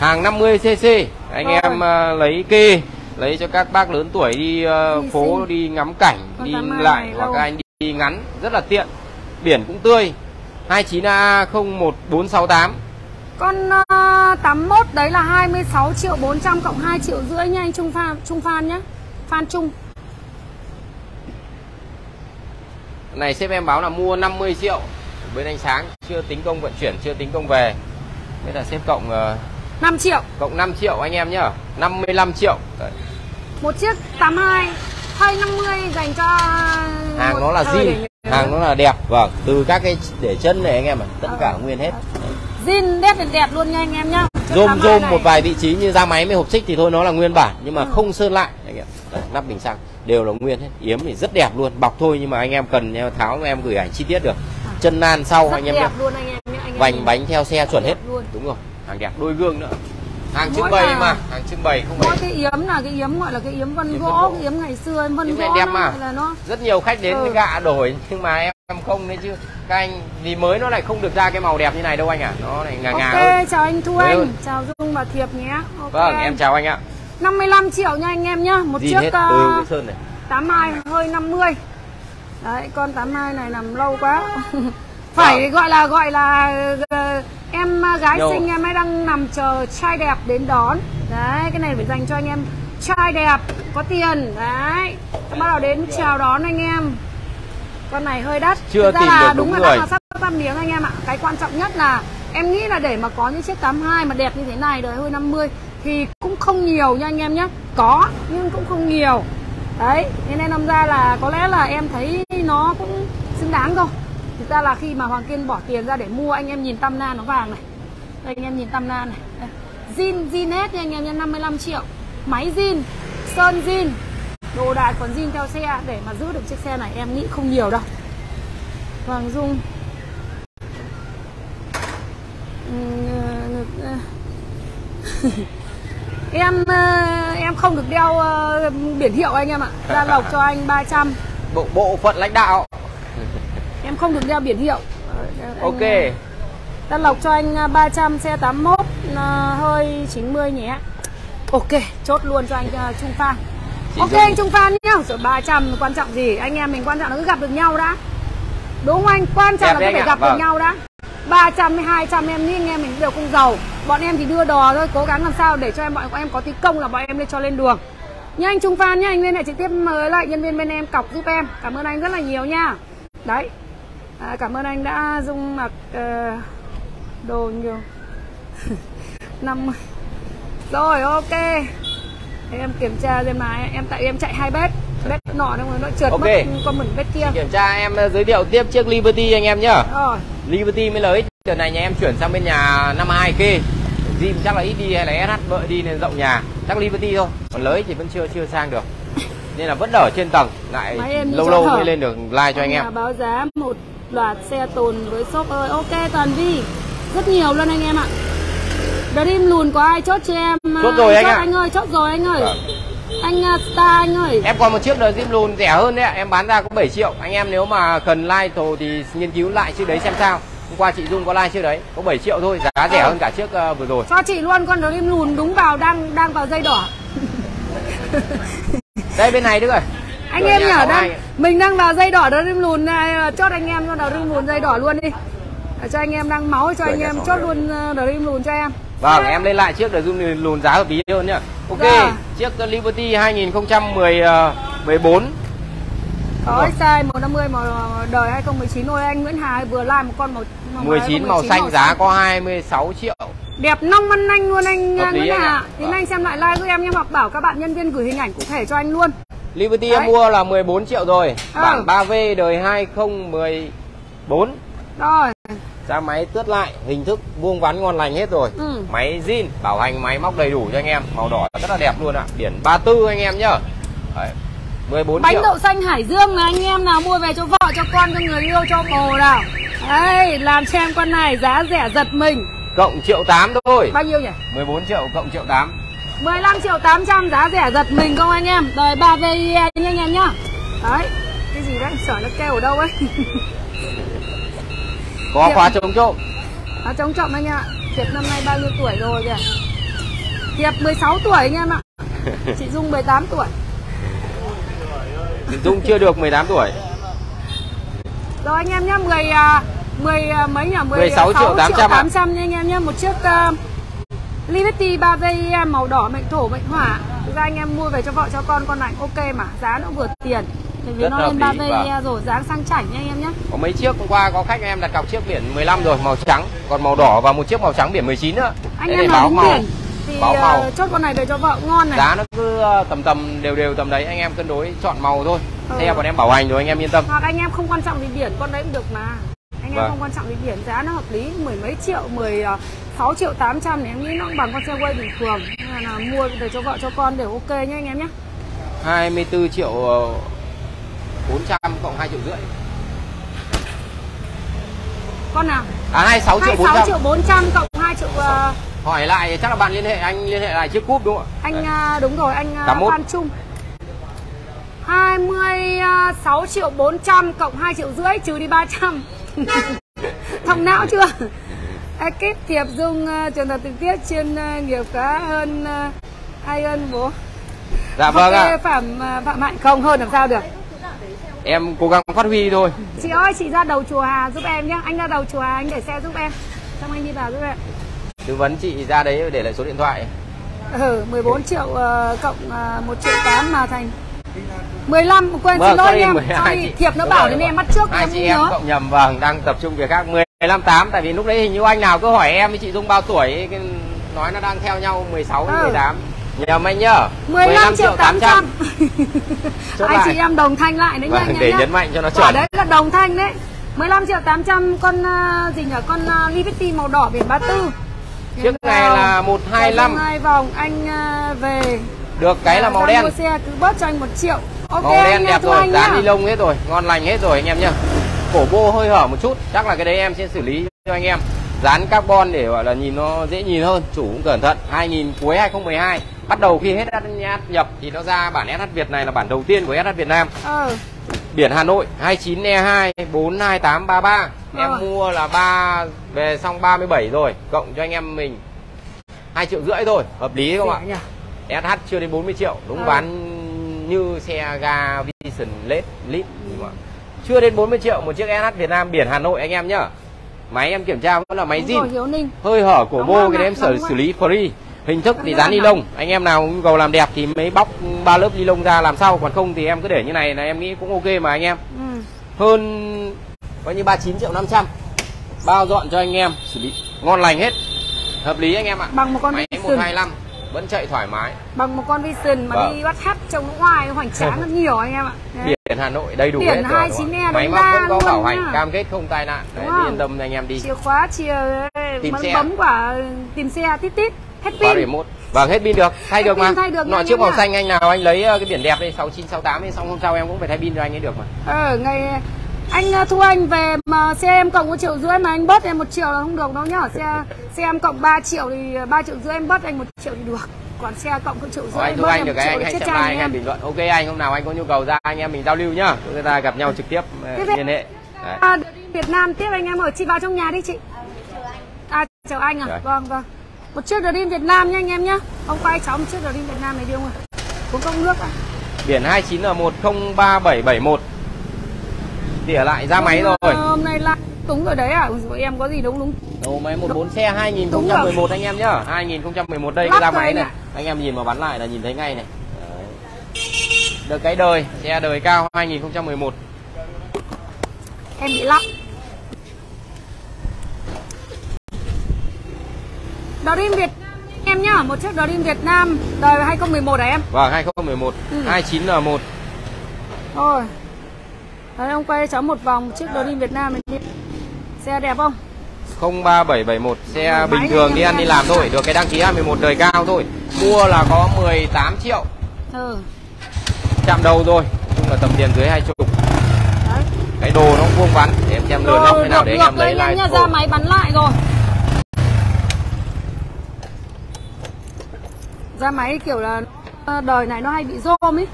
hàng 50 cc anh Rồi. em ờ, lấy kê lấy cho các bác lớn tuổi đi ờ, Đi phố sinh. đi ngắm cảnh Con đi lại hoặc các anh đi ngắn rất là tiện biển cũng tươi 29A 01468 Con uh, 81 đấy là 26 triệu 400 cộng 2 triệu rưỡi nha anh Trung Phan Trung Phan nhá. Phan Trung. này sếp em báo là mua 50 triệu bên anh sáng chưa tính công vận chuyển chưa tính công về thế là sếp cộng ờ, 5 triệu. cộng 5 triệu anh em nhá 55 triệu Đấy. Một chiếc 82 hơi 50 dành cho hàng nó là nhớ. hàng nó là đẹp vâng từ các cái để chân này anh em ạ tất Ờ. cả nguyên hết Zin đẹp đẹp đẹp luôn nha anh em nhá. Rôm 82 rôm một vài vị trí như da máy với hộp xích thì thôi nó là nguyên bản nhưng mà Ừ. không sơn lại anh em Đấy, nắp bình xăng đều là nguyên hết yếm thì rất đẹp luôn bọc thôi nhưng mà anh em cần tháo em gửi ảnh chi tiết được chân nan sau Rất anh em đẹp luôn anh em nhá. Anh em vành bánh theo xe chuẩn hết luôn. đúng rồi hàng đẹp đôi gương nữa hàng trưng Mỗi bày mà hàng trưng bày không Mỗi phải cái yếm là cái yếm gọi là cái yếm vân Yếm gỗ, cái yếm ngày xưa em vân gỗ này đẹp nó mà. là nó rất nhiều khách đến Ừ. gạ đổi nhưng mà em em không đấy chứ các anh vì mới nó lại không được ra cái màu đẹp như này đâu anh ạ nó lại ngà ngà Ok, hơn chào anh Thu Đấy Anh, hơn. chào Dung và Thiệp nhé. Ok. vâng em chào anh ạ 55 triệu nha anh em nhá. Một gì chiếc hết uh, từ cái sơn này 82 hơi 50 đấy con 82 này nằm lâu quá phải gọi là gọi là ờ, em ờ, gái Nhiều. xinh em ấy đang nằm chờ trai đẹp đến đón. Đấy cái này phải dành cho anh em trai đẹp có tiền. Đấy bắt đầu đến chào đón anh em. Con này hơi đắt. Chưa Thực ra tìm là được đúng đúng là đắt là sắp sắp miếng anh em ạ. Cái quan trọng nhất là em nghĩ là để mà có những chiếc 82 mà đẹp như thế này đời hơi 50 thì cũng không nhiều nha anh em nhé có nhưng cũng không nhiều. Đấy nên đâm ra là có lẽ là em thấy nó cũng xứng đáng thôi thực ra là khi mà hoàng kiên bỏ tiền ra để mua, anh em nhìn tam na nó vàng này. Đây, anh em nhìn tam na này. Đây. zin zin hết nha, anh em nha 55 triệu. Máy zin, sơn zin. Đồ đạc còn zin theo xe, để mà giữ được chiếc xe này em nghĩ không nhiều đâu. Hoàng Dung. Em ờ, em không được đeo ờ, biển hiệu anh em ạ. Ra lộc cho anh 300 bộ bộ phận lãnh đạo không được đeo biển hiệu anh- ok Tân Lộc cho anh à, 300 xe 81 à, hơi 90 nhé. Ok, chốt luôn cho anh à, Trung Phan. Chị ok Dung. anh Trung Phan nhá. Rồi 300 quan trọng gì? Anh em mình quan trọng là cứ gặp được nhau đã. Đúng không anh? Quan trọng Đẹp là cứ phải anh gặp được vâng. nhau đã. 300 với 200 em nghĩ anh em mình đều không giàu. Bọn em thì đưa đò thôi, cố gắng làm sao để cho em bọn em có tí công là bọn em lên cho lên đường. Nha anh Trung Phan nhá, anh liên hệ trực tiếp mời lại nhân viên bên em cọc giúp em. Cảm ơn anh rất là nhiều nha. đấy à, cảm ơn anh đã dung mặc uh, đồ nhiều. Năm rồi ok. Để em kiểm tra xem mà em tại em chạy hai bếp. Bếp nọ đâu rồi nó trượt Ok. mất con mẩn bếp kia. Kiểm tra em ờ, giới thiệu tiếp chiếc Liberty anh em nhá. Rồi. Liberty mới lấy đợt này nhà em chuyển sang bên nhà 52 kê Jim chắc là ít đi hay là SH vợ đi nên rộng nhà. Chắc Liberty thôi. Còn lấy thì vẫn chưa chưa sang được. Nên là vẫn ở trên tầng. Lại lâu lâu mới lên được like cho anh em. Báo giá một loạt xe tồn với shop ơi. Ok toàn vi. Rất nhiều luôn anh em ạ. Dream lùn có ai chốt cho em à, Chốt rồi anh chốt ạ. anh ơi chốt rồi anh ơi. Vâng. anh à, Star anh ơi. Em còn một chiếc Jim lùn rẻ hơn đấy ạ. Em bán ra có 7 triệu. Anh em nếu mà cần like tổ thì nghiên cứu lại chiếc đấy xem sao. Hôm qua chị Dung có like chiếc đấy Có 7 triệu thôi Giá rẻ Ờ. hơn cả chiếc ờ, vừa rồi. Cho chị luôn con Dream lùn đúng vào đang đang vào dây đỏ. Đây bên này Đức ơi anh em nhở đang mình đang vào dây đỏ Dream lùn này, chốt anh em con Dream lùn dây đỏ luôn đi. Để cho anh em đang máu cho anh em rồi. luôn ờ, Dream lùn cho em. Vâng em lên lại chiếc đời Jim lùn giá hợp lý hơn nhá. Ok Dạ. chiếc Liberty 2014 có size 150 màu đời 2019 thôi. Anh Nguyễn Hà vừa like một con màu, màu 19 màu xanh giá có 26 triệu. Đẹp năm ăn anh luôn anh Hợp Nguyễn Hà. thì Vâng. anh xem lại like giúp em nhé. Hoặc bảo các bạn nhân viên gửi hình ảnh cụ thể cho anh luôn Liberty Đấy. em mua là 14 triệu rồi. Ờ. Bản 3V đời 2014 rồi. Ra máy tước lại hình thức vuông vắn ngon lành hết rồi. Ừ. máy zin bảo hành máy móc đầy đủ cho anh em. Màu đỏ rất là đẹp luôn ạ. Biển 34 anh em nhá. Đấy. 14 bánh triệu. đậu xanh Hải Dương là anh em nào mua về cho vợ cho con cho người yêu cho bồ nào. Đây làm cho em con này giá rẻ giật mình. Cộng triệu 8 thôi. Bao nhiêu nhỉ? 14 triệu cộng triệu 8 15 triệu 800 giá rẻ giật mình không anh em? Đời 3 VIE nha anh em nhá. Đấy cái gì đấy? Sợ nó kêu ở đâu ấy? Có khóa chống trộm. Nó trông trọng anh em ạ. Thiệp năm nay bao nhiêu tuổi rồi kìa? Thiệp 16 tuổi anh em ạ. Chị Dung 18 tuổi. Dung chưa được 18 tuổi. Rồi anh em nhá 10 à, 10 à, mấy nhỉ? 10, 16 triệu 800 ạ. 800 nha anh em nhá. Một chiếc uh, Liberty 3 VIE màu đỏ mệnh thổ mệnh hỏa. Thực ra anh em mua về cho vợ cho con con này ok mà. Giá nó vừa tiền. Tại vì Rất nó lên 3 lý, VIE vâng. rồi dáng sang chảnh nha anh em nhá. Có mấy chiếc hôm qua có khách em đặt cọc chiếc biển 15 rồi màu trắng. Còn màu đỏ và một chiếc màu trắng biển 19 nữa. Anh Thế em báo màu. biển Thì báo à, màu. chốt con này về cho vợ ngon này. Giá nó cứ ờ, tầm tầm đều đều tầm đấy. Anh em cân đối chọn màu thôi. Ừ. xe bọn em bảo hành rồi anh em yên tâm. Hoặc anh em không quan trọng gì biển con đấy cũng được mà Anh em Vâng. không quan trọng gì biển giá nó hợp lý mười mấy triệu, 16 triệu 800 thì em nghĩ nó cũng bằng con xe quay bình thường. Nên là, là mua về cho vợ cho con đều ok nhá anh em nhé 24 triệu ờ, 400 cộng 2 triệu rưỡi. Con nào? à 26 triệu 26 400 triệu 400 cộng 2 triệu ờ, hỏi lại chắc là bạn liên hệ anh liên hệ lại chiếc cúp đúng không ạ? Anh à, đúng rồi anh à, 81. Phan Trung. 26 triệu 400 cộng 2 triệu rưỡi trừ đi 300 Thông não chưa? Ekip Thiệp Dung uh, truyền thật trực tiếp trên uh, nghiệp cá hơn uh, ai hơn bố. Dạ vâng ạ. Phạm à, Phạm Hạnh không hơn làm sao được? Em cố gắng phát huy thôi. Chị ơi chị ra đầu chùa Hà giúp em nhé Anh ra đầu chùa Hà anh để xe giúp em. Xong anh đi vào giúp em. Tư vấn chị ra đấy để lại số điện thoại. Ừ 14 triệu uh, cộng uh, 1 triệu 8 mà thành 15 quên Vâng, xin lỗi em. 12 Sorry. Thiệp nó Đúng bảo rồi, đến em bắt trước em chị không em nhớ cộng nhầm vâng đang tập trung việc khác 15 8 tại vì lúc đấy hình như anh nào cứ hỏi em với chị Dung bao tuổi cái nói nó đang theo nhau 16 Ừ. 18 nhầm anh nhá. 15 triệu 800 Chốt Anh lại. chị em đồng thanh lại đấy nha Vâng, anh em để nhá. nhấn mạnh cho nó chuẩn. đấy là đồng thanh đấy. 15 triệu 800 con uh, gì nhỉ? Con uh, Liberty màu đỏ biển 34 chiếc này là 125 hai vòng anh uh, về. Được cái là màu đen. mua xe cứ bớt cho anh 1 triệu ok màu đen đẹp rồi dán ni lông hết rồi ngon lành hết rồi anh em nhá. Cổ bô hơi hở một chút chắc là cái đấy em sẽ xử lý cho anh em. Dán carbon để gọi là nhìn nó dễ nhìn hơn chủ cũng cẩn thận. 2000 cuối 2012 bắt đầu khi hết SH nhập thì nó ra bản SH Việt này là bản đầu tiên của SH Việt Nam. Ờ. Biển Hà Nội 29E2 42833 em Rồi. mua là ba về xong 37 rồi cộng cho anh em mình 2 triệu rưỡi thôi hợp lý không ạ? nhỉ? SH chưa đến 40 triệu đúng Ừ. bán như xe ga Vision LED mà chưa đến 40 triệu một chiếc SH Việt Nam biển Hà Nội anh em nhá. Máy em kiểm tra vẫn là máy Đúng zin. hơi hở bô không cái đấy em xử, xử lý free. Hình thức thì dán ni lông. Anh em nào nhu cầu làm đẹp thì mới bóc ba lớp ni lông ra làm sau còn không thì em cứ để như này là em nghĩ cũng ok mà anh em. Ừ. hơn coi như 39 triệu 500 bao dọn cho anh em xử lý ngon lành hết. Hợp lý anh em ạ. Bằng một con máy Vision. 125 vẫn chạy thoải mái. Bằng một con Vision mà Vâng. đi bắt hát trông nó hoài hoành tráng hơn nhiều anh em ạ. Đấy. biển Hà Nội đầy đủ Biển hết rồi 29E máy móc ra có luôn bảo hành cam kết không tai nạn. Đấy yên tâm anh em đi. Chìa khóa chìa Tìm bấm xe. bấm quả tìm xe tít tít hết pin. remote. Vâng hết pin được. Thay Hết được mà. thay được nọ chiếc màu xanh anh nào anh lấy ờ, cái biển đẹp đi 6968 đi xong hôm sau em cũng phải thay pin cho anh ấy được mà. Ờ ngày anh ờ, thu anh về mà xe em cộng một triệu rưỡi mà anh bớt em một triệu là không được đâu nhá. Xe xe em cộng 3 triệu thì 3 triệu rưỡi em bớt anh một triệu thì được. Còn xe cộng có triệu rưỡi anh thu anh được một cái anh hãy xem anh em bình luận. Ok anh hôm nào anh có nhu cầu ra anh em mình giao lưu nhá. Chúng ta gặp nhau trực tiếp ờ, liên hệ đấy. À, Việt Nam tiếp anh em ở chị vào trong nhà đi chị. À chào anh à. Rồi. vâng vâng. Một chiếc Dream Việt Nam nha anh em nhá. Ông quay cháu một chiếc Dream Việt Nam này đi ông ơi. Uống cốc nước à. Biển 29L1037771 tỉa lại ra máy rồi. hôm nay lại đúng rồi đấy à? Dồi, em có gì đúng đúng Đầu máy 14 xe Đúng 2011 anh em nhá. 2011 đây Lắp cái ra máy này. ạ. anh em nhìn mà bắn lại là nhìn thấy ngay này. Đấy. được cái đời xe đời cao 2011 em bị lắp. Dream Việt Nam em nhá. Một chiếc Dream Việt Nam đời 2011 đấy em? Vâng 2011 Ừ. 29L1 Thôi Đấy ông quay cháu một vòng chiếc Dream Việt Nam này đi. Xe đẹp không? 03771 xe bình thường đi ăn đi làm thôi được cái đăng ký 21 đời cao thôi. Mua là có 18 triệu. Ừ. Chạm đầu rồi chung là tầm tiền dưới 20 Đấy. Cái đồ nó vuông vắn để em xem lừa nhóc thế nào để em lấy lại nha ra máy bắn lại rồi. Ra máy kiểu là ờ, đời này nó hay bị rôm ấy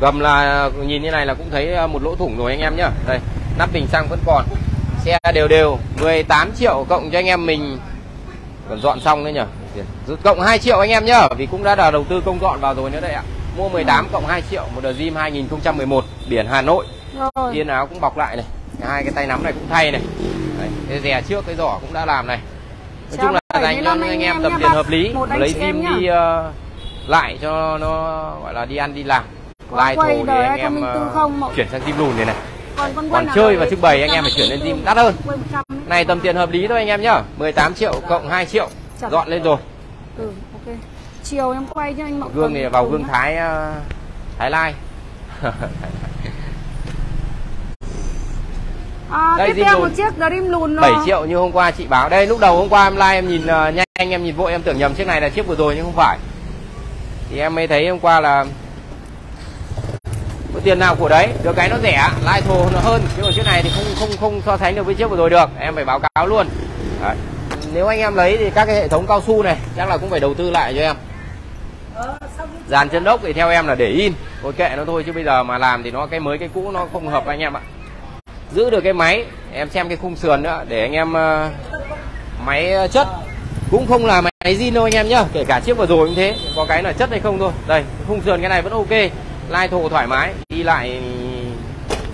gầm là nhìn như này là cũng thấy ờ, một lỗ thủng rồi anh em nhá. Đây nắp bình xăng vẫn còn. Xe đều đều 18 triệu cộng cho anh em mình. Còn dọn xong đấy nhở? Rút cộng 2 triệu anh em nhá vì cũng đã là đầu tư công dọn vào rồi nữa đây ạ. Mua 18 cộng 2 triệu một đợt Dream 2011 biển Hà Nội. Rồi. Yên áo cũng bọc lại này. Hai cái tay nắm này cũng thay này. Đấy, cái rè trước cái giỏ cũng đã làm này. Nói chung là dành cho anh, anh em nha tiền hợp lý lấy nhá. đi ờ, lại cho nó gọi là đi ăn đi làm lai thổ thì anh em 2004 ờ, chuyển sang Dream lùn này này. Còn con còn chơi và trưng bày anh em phải chuyển lên Dream đắt hơn. Quay 100 ấy. này tầm tiền hợp lý thôi anh em nhá. 18 triệu cộng 2 triệu. Chật. dọn lên rồi. Ừ ok. Chiều em quay cho anh mậu gương này vào gương nhá. Thái ờ, Thái Lai. À, Đây, tiếp theo lùn. một chiếc Dream lùn 7 triệu như hôm qua chị báo đây lúc đầu hôm qua em like em nhìn ờ, nhanh em nhìn vội em tưởng nhầm chiếc này là chiếc vừa rồi nhưng không phải. Thì em mới thấy hôm qua là tiền nào của đấy? Được cái nó rẻ lai thồ nó hơn. Nhưng mà chiếc này thì không không không so sánh được với chiếc vừa rồi được. Em phải báo cáo luôn. Đấy. nếu anh em lấy thì các cái hệ thống cao su này, chắc là cũng phải đầu tư lại cho em. Dàn chân đốc thì theo em là để in. Thôi kệ nó thôi, chứ bây giờ mà làm thì nó, cái mới, cái cũ nó không hợp anh em ạ. Giữ được cái máy, em xem cái khung sườn nữa, để anh em ờ, máy ờ, chất. Cũng không là máy zin đâu anh em nhá, kể cả chiếc vừa rồi cũng thế. Có cái là chất hay không thôi. Đây, khung sườn cái này vẫn ok lai thồ thoải mái. Đi lại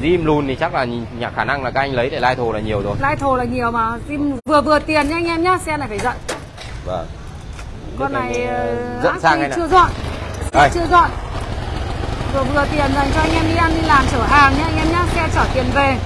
zim lùn thì chắc là nhà khả năng là các anh lấy để lai thồ là nhiều rồi. Lai thồ là nhiều mà Dream vừa vừa tiền nha anh em nhá Xe này phải giận vâng. Con này ờ, ờ, dẫn sang này chưa dọn. Xe chưa dọn. Vừa vừa tiền dành cho anh em đi ăn đi làm chở hàng nhá anh em nhá Xe chở tiền về.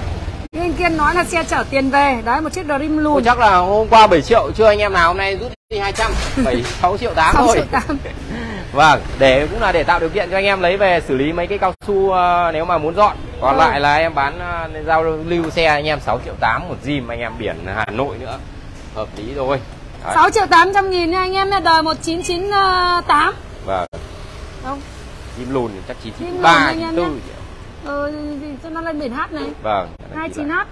Như anh Kiên nói là xe chở tiền về Đấy một chiếc Dream lùn chắc là hôm qua 7 triệu chưa anh em nào hôm nay rút đi 200 7 6 triệu 8 6 thôi. triệu 8 Vâng, để cũng là để tạo điều kiện cho anh em lấy về xử lý mấy cái cao su ờ, nếu mà muốn dọn. Còn Ừ. lại là em bán ờ, giao lưu xe anh em 6 triệu 8 một gym anh em biển Hà Nội nữa. Hợp lý rồi. Đấy, 6 triệu 800 nghìn nha anh em nha Đời 1998 Vâng, Không gym lùn chắc chỉ Gym lùn 3 anh em 94 nhé. Ờ thì cho nó lên biển hát này Vâng. 29H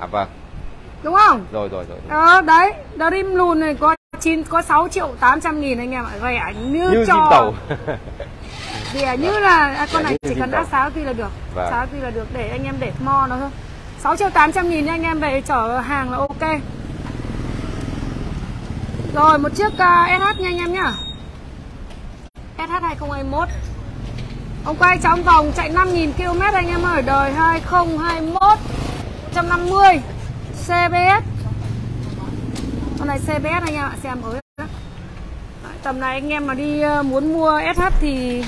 À vâng, Đúng không? rồi rồi rồi. Ờ đấy Dream lùn này có 9 có 6 triệu 800 nghìn anh em ạ. Rẻ như, Như cho gym tàu. Rẻ như là à, con này như chỉ cần áp sáu là được. Vâng. 6 là được để anh em để mo nó thôi. 6 triệu 800 nghìn anh em về chở hàng là ok. Rồi một chiếc uh, SH nha anh em nhá. SH 2021 Ông quay trong vòng chạy 5.000 km anh em ơi. Đời 2021 150 CBS Con này CBS anh em ạ Xe mới đó. Đấy, Tầm này anh em mà đi ờ, muốn mua SH thì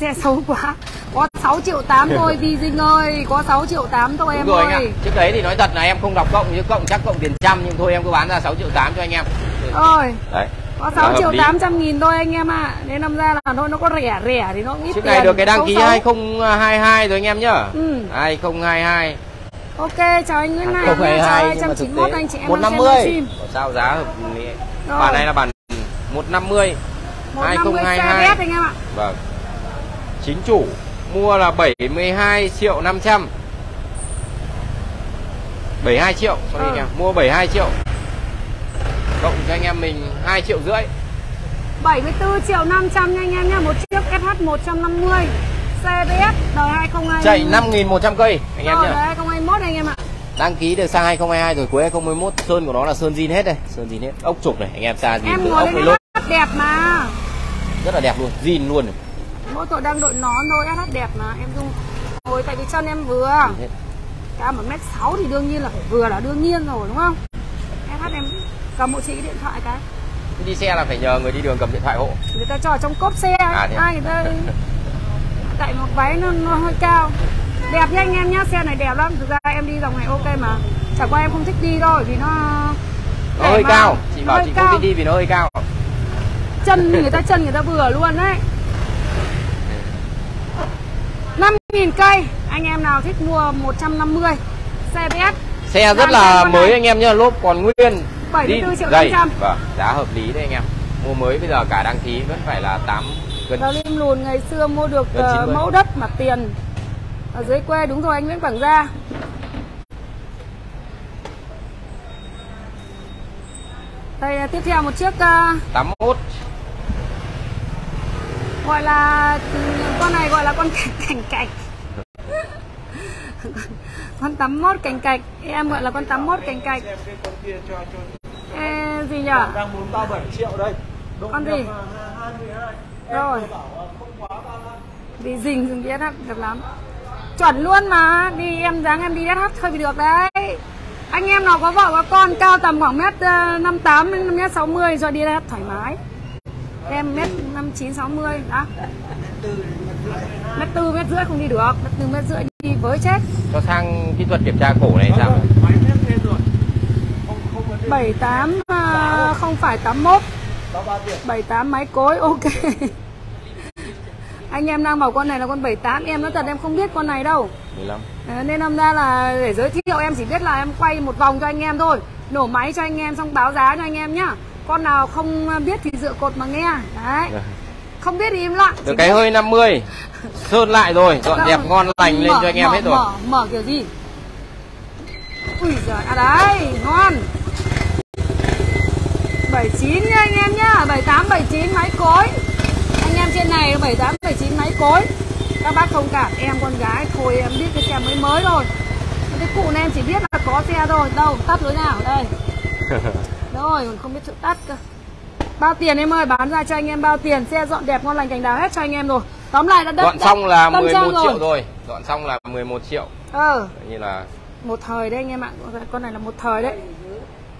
Xe xấu quá. Có 6 triệu 8 thôi Di Dinh ơi Có 6 triệu 8 thôi Đúng em rồi anh ạ. Ơi trước đấy thì nói thật là em không đọc cộng chứ cộng chắc cộng tiền trăm nhưng thôi em cứ bán ra 6 triệu 8 cho anh em. Ôi đấy. Có Là 6 hợp triệu lý. 800 nghìn thôi anh em ạ. Nên năm ra là thôi nó có rẻ rẻ thì nó ít chiếc tiền. này được cái đăng ký Xấu. xấu. 2022 rồi anh em nhá. Ừ. 2022 Ok chào anh Nguyễn Này Chào 2022 nhưng mà thực 291 tế anh chị em đang xem 150 livestream Có sao giá hợp lý? Bản này là bản 150 150 xe 2022 vét anh em ạ. Vâng. Chính chủ mua là 72 triệu 500 72 triệu sorry Ừ. anh em Mua 72 triệu. Cộng cho anh em mình 2 triệu rưỡi. 74 triệu 500 nha anh em nhá Một chiếc SH 150 CBS đời 2020 Chạy 5.100 cây anh em đời 2021 anh em ạ. Đăng ký được sang 2022 rồi cuối 2021 Sơn của nó là sơn zin hết đây. Sơn zin hết. Ốc trục này anh em xa Em từ ốc lên lốp. đẹp mà. Rất là đẹp luôn Zin luôn này. Mỗi tội đang đội nón thôi SH đẹp mà Em dung. Ngồi tại vì chân em vừa. Zin hết. Cao 1m6 thì đương nhiên là phải vừa là đương nhiên rồi đúng không? SH em cầm một chị điện thoại cái. Đi xe là phải nhờ người đi đường cầm điện thoại hộ. Người ta cho trong cốp xe À, à? ai người ta tại một váy nó, nó hơi cao. Đẹp nha anh em nhá xe này đẹp lắm. Thực ra em đi dòng này ok mà. Chẳng qua em không thích đi thôi vì nó Nó hơi mà. cao. Chị Nó bảo chị cao. không thích đi vì nó hơi cao. Chân người ta chân người ta vừa luôn đấy. 5.000 cây. Anh em nào thích mua 150 xe BS Xe rất là mới này. anh em nhá Lốp còn nguyên. 74 Zin triệu dày. 500. Vâng giá hợp lý đấy anh em. Mua mới bây giờ cả đăng ký vẫn phải là 8 gần Tờ lim lùn ngày xưa mua được ờ, 90. mẫu đất mặt tiền. Ở dưới quê đúng rồi anh Nguyễn Quảng Gia. Đây tiếp theo một chiếc ờ, 81 gọi là ừ, con này gọi là con cảnh cảnh cảnh con 81 cảnh cảnh em gọi là con 81 cảnh cảnh xem cái con kia cho cho Ê, gì nhỉ đang muốn 37 triệu đây. Độ Con gì? 22 rồi. Tôi bảo là không quá 35 vì dình dừng đi SH đẹp lắm. Chuẩn luôn mà. Đi em dáng em đi SH hơi bị được đấy. Anh em nào có vợ có con cao tầm khoảng mét ờ, năm tám đến mét sáu mươi cho đi SH thoải mái. Em mét năm chín sáu mươi đó. Mét tư mét rưỡi không đi được. Mét tư mét rưỡi đi với chết. Cho sang kỹ thuật kiểm tra cổ này sao? Rồi bảy tám ờ, không phải tám mốt bảy tám máy cối ok. Anh em đang bảo con này là con 78 em nói thật em không biết con này đâu. 15 Ờ, nên năm ra là để giới thiệu em chỉ biết là em quay một vòng cho anh em thôi. Nổ máy cho anh em xong báo giá cho anh em nhá. Con nào không biết thì dựa cột mà nghe. Đấy. Không biết thì im lặng. Được cái hơi 50 Sơn lại rồi Dọn Đâu, dẹp ngon lành lên mở- cho anh em mở- hết rồi. mở, mở kiểu gì? Ui giời à đấy ngon 79 nha anh em nhá. 78 79 máy cối. Anh em trên này 78 79 máy cối. Các bác thông cảm em con gái thôi em biết cái xe mới mới rồi. Cái cụ em chỉ biết là có xe thôi. Đâu tắt lối nào? Đây. Rồi còn không biết chỗ tắt cơ. Bao tiền em ơi? Bán ra cho anh em bao tiền? Xe dọn đẹp ngon lành cành đào hết cho anh em rồi. Tóm lại là đất Dọn xong là tâm 11 trang triệu rồi. Dọn xong là 11 triệu. Ờ. Như là một thời đấy anh em ạ. Con này là một thời đấy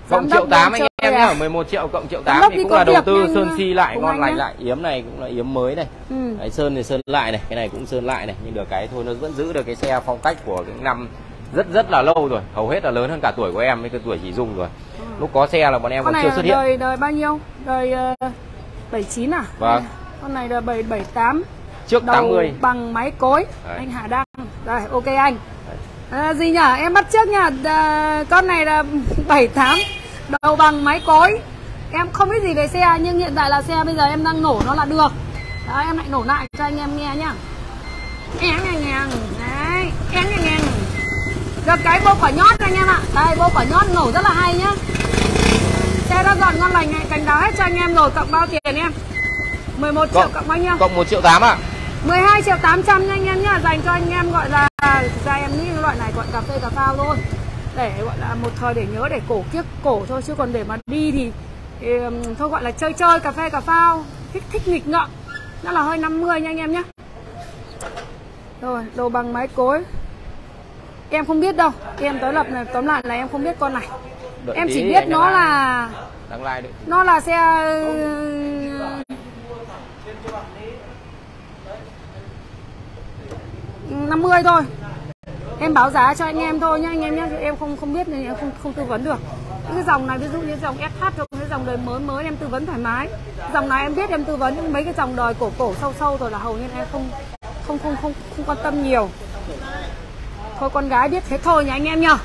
Cộng triệu đốc 8 đang anh em à? nhá 11 triệu cộng triệu Giám 8 đốc thì cũng là đầu tư sơn si lại ngon lành lại Yếm này cũng là yếm mới này. Ừ. Đấy, sơn thì sơn lại này cái này cũng sơn lại này. Nhưng được cái thôi nó vẫn giữ được cái xe phong cách của cái năm rất rất là lâu rồi. Hầu hết là lớn hơn cả tuổi của em với cái tuổi chỉ dùng rồi. Lúc có xe là bọn em con còn này chưa xuất hiện. đời đời bao nhiêu? Đời uh, 79 à? Vâng. con này đời 7 78 trước đầu 80 bằng máy cối. Đấy. anh Hà Đăng. Rồi ok anh à, gì nhỉ em bắt trước nhá à, con này là 78 đầu bằng máy cối. Em không biết gì về xe nhưng hiện tại là xe bây giờ em đang nổ nó là được. Đấy em lại nổ lại cho anh em nghe nhá. Én nghe nghe đấy én nghe nghe được cái bô quả nhót anh em ạ. Đây bô quả nhót nổ rất là hay nhá. Xe đã dọn ngon lành này cành đào hết cho anh em rồi. Cộng bao tiền em? 11 triệu Cộng- cộng bao nhiêu? cộng 1 triệu 8 ạ 12 triệu 800 nha anh em nhá. Dành cho anh em gọi là ra em nghĩ loại này gọi cà phê cà phao thôi. Để gọi là một thời để nhớ để cổ kiếp cổ thôi Chứ còn để mà đi thì, thì Thôi gọi là chơi chơi cà phê cà phao. Thích thích nghịch ngợm. Nó là hơi 50 nha anh em nhé Rồi đồ bằng máy cối. Em không biết đâu. Em tới lập này tóm lại là em không biết con này. Đợi Em chỉ biết nó là Nó là xe ừ, 50 thôi. Em báo giá cho anh em thôi nhá anh em nhá em không không biết nên em không không tư vấn được. Những cái dòng này ví dụ như dòng SH hoặc cái dòng đời mới mới em tư vấn thoải mái. Dòng này em biết em tư vấn nhưng mấy cái dòng đời cổ cổ sâu sâu rồi là hầu như em không không không không không quan tâm nhiều. Thôi con gái biết thế thôi nhá anh em nhá.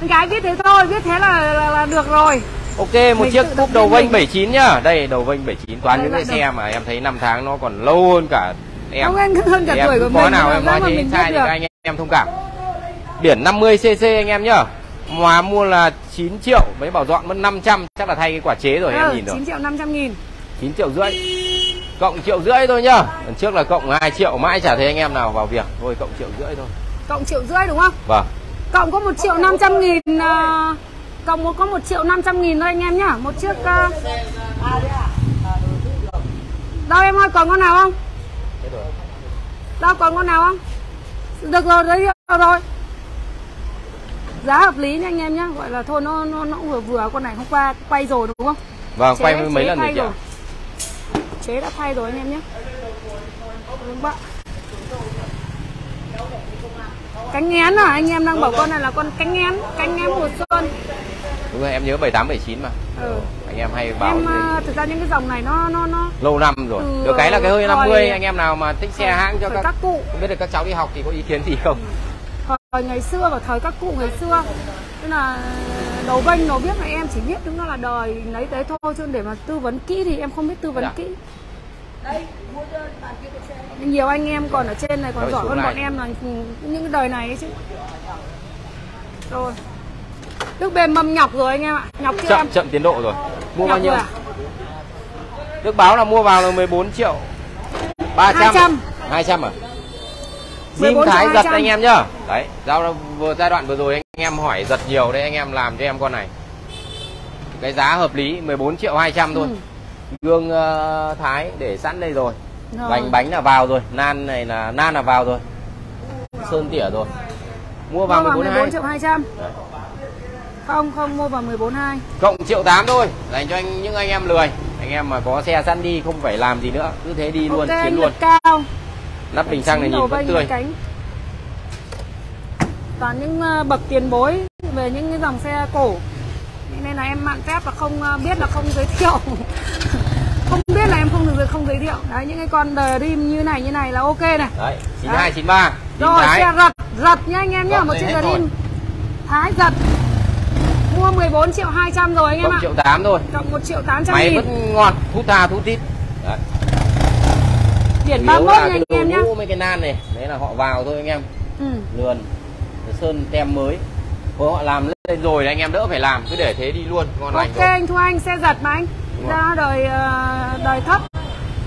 Con gái biết thế thôi biết thế là là, là được rồi. Ok, một Mình chiếc cúp đầu vênh mình. 79 nhá. Đây đầu vênh 79 toàn Đây những cái xe mà em thấy năm tháng nó còn lâu hơn cả em. Không, anh hơn cả em tuổi của có mình, nào em nói mình sai thì các anh em thông cảm. Biển 50 cc anh em nhá. Mà mua là 9 triệu, mấy bảo dọn mất 500, chắc là thay cái quả chế rồi em Ờ, nhìn rồi. 9 triệu 500 nghìn 9 triệu rưỡi. Cộng triệu rưỡi thôi nhá. Lần trước là cộng 2 triệu mãi chả thấy anh em nào vào việc. Thôi cộng triệu rưỡi thôi. cộng triệu rưỡi đúng không Vâng. cộng có một triệu 500 nghìn à, cộng có một triệu 500 nghìn thôi anh em nhá một chiếc à, đâu em ơi còn con nào không đâu còn con nào không? Được rồi đấy rồi. Giá hợp lý nha anh em nhá. Gọi là thôi nó nó nó cũng vừa vừa con này hôm qua quay rồi đúng không? Vâng, Chế- quay mấy chế lần rồi chị ạ. chế đã thay rồi anh em nhé đúng bạn cánh ngén à anh em đang bảo con này là con cánh ngén cánh ngén mùa xuân. Đúng rồi, em nhớ 78 79 mà. ừ. Anh em hay bảo em thế. à, thực ra những cái dòng này nó nó nó lâu năm rồi. Ừ, Được cái là cái hơi thời- 50 anh em nào mà thích xe hãng cho các các cụ không biết được các cháu đi học thì có ý kiến gì không? thời ngày xưa và thời các cụ ngày xưa nên là đầu vênh đầu biết là em chỉ biết đúng là đời lấy đấy thôi chứ để mà tư vấn kỹ thì em không biết tư vấn Dạ. kỹ nhiều anh em còn ở trên này còn Rồi, giỏi hơn bọn em là những cái đời này ấy chứ rồi nước bền mâm nhọc rồi anh em ạ nhọc chưa em Chậm chậm tiến độ rồi. Mua bao nhọc nhiêu? rồi à? Đức báo là mua vào là 14 triệu 300 200. 200 à? 14 Diêm Thái giật 200. anh em nhá. Đấy, giao vừa giai đoạn vừa rồi anh em hỏi giật nhiều đấy anh em làm cho em con này. Cái giá hợp lý 14 triệu 200 thôi. Ừ. Gương ờ, Thái để sẵn đây rồi. Rồi. Bánh bánh là vào rồi, nan này là nan là vào rồi. Sơn tỉa rồi. Mua vào mua vào 14 14 2. triệu 200 Đấy. Không không mua vào 14 2 Cộng triệu 8 thôi, dành cho anh những anh em lười. Anh em mà có xe sẵn đi không phải làm gì nữa, cứ thế đi luôn, ok chiến luôn. cao Nắp bình xăng này nhìn vẫn tươi. cánh toàn những ờ, bậc tiền bối về những cái dòng xe cổ nên là em mạn phép là không ờ, biết là không giới thiệu không biết là em không được không giới thiệu đấy những cái con Dream như này như này là ok này Đấy, 92 93. Tím rồi Thái. xe giật giật nhá anh em nhá một chiếc Dream. Thái giật mua 14 triệu 200 rồi anh em ạ triệu 8 thôi. cộng 1 triệu 800 Máy nghìn vẫn ngon, thút tha thút tít. Đấy. biển Chủ 31 yếu là nha anh em nhá mấy cái nan này, đấy là họ vào thôi anh em. ừ. Lườn, sơn tem mới. Có họ làm lên rồi anh em đỡ phải làm, cứ để thế đi luôn, ngon lành Ok anh Thu Anh xe giật mà anh ra đời ờ, đời thấp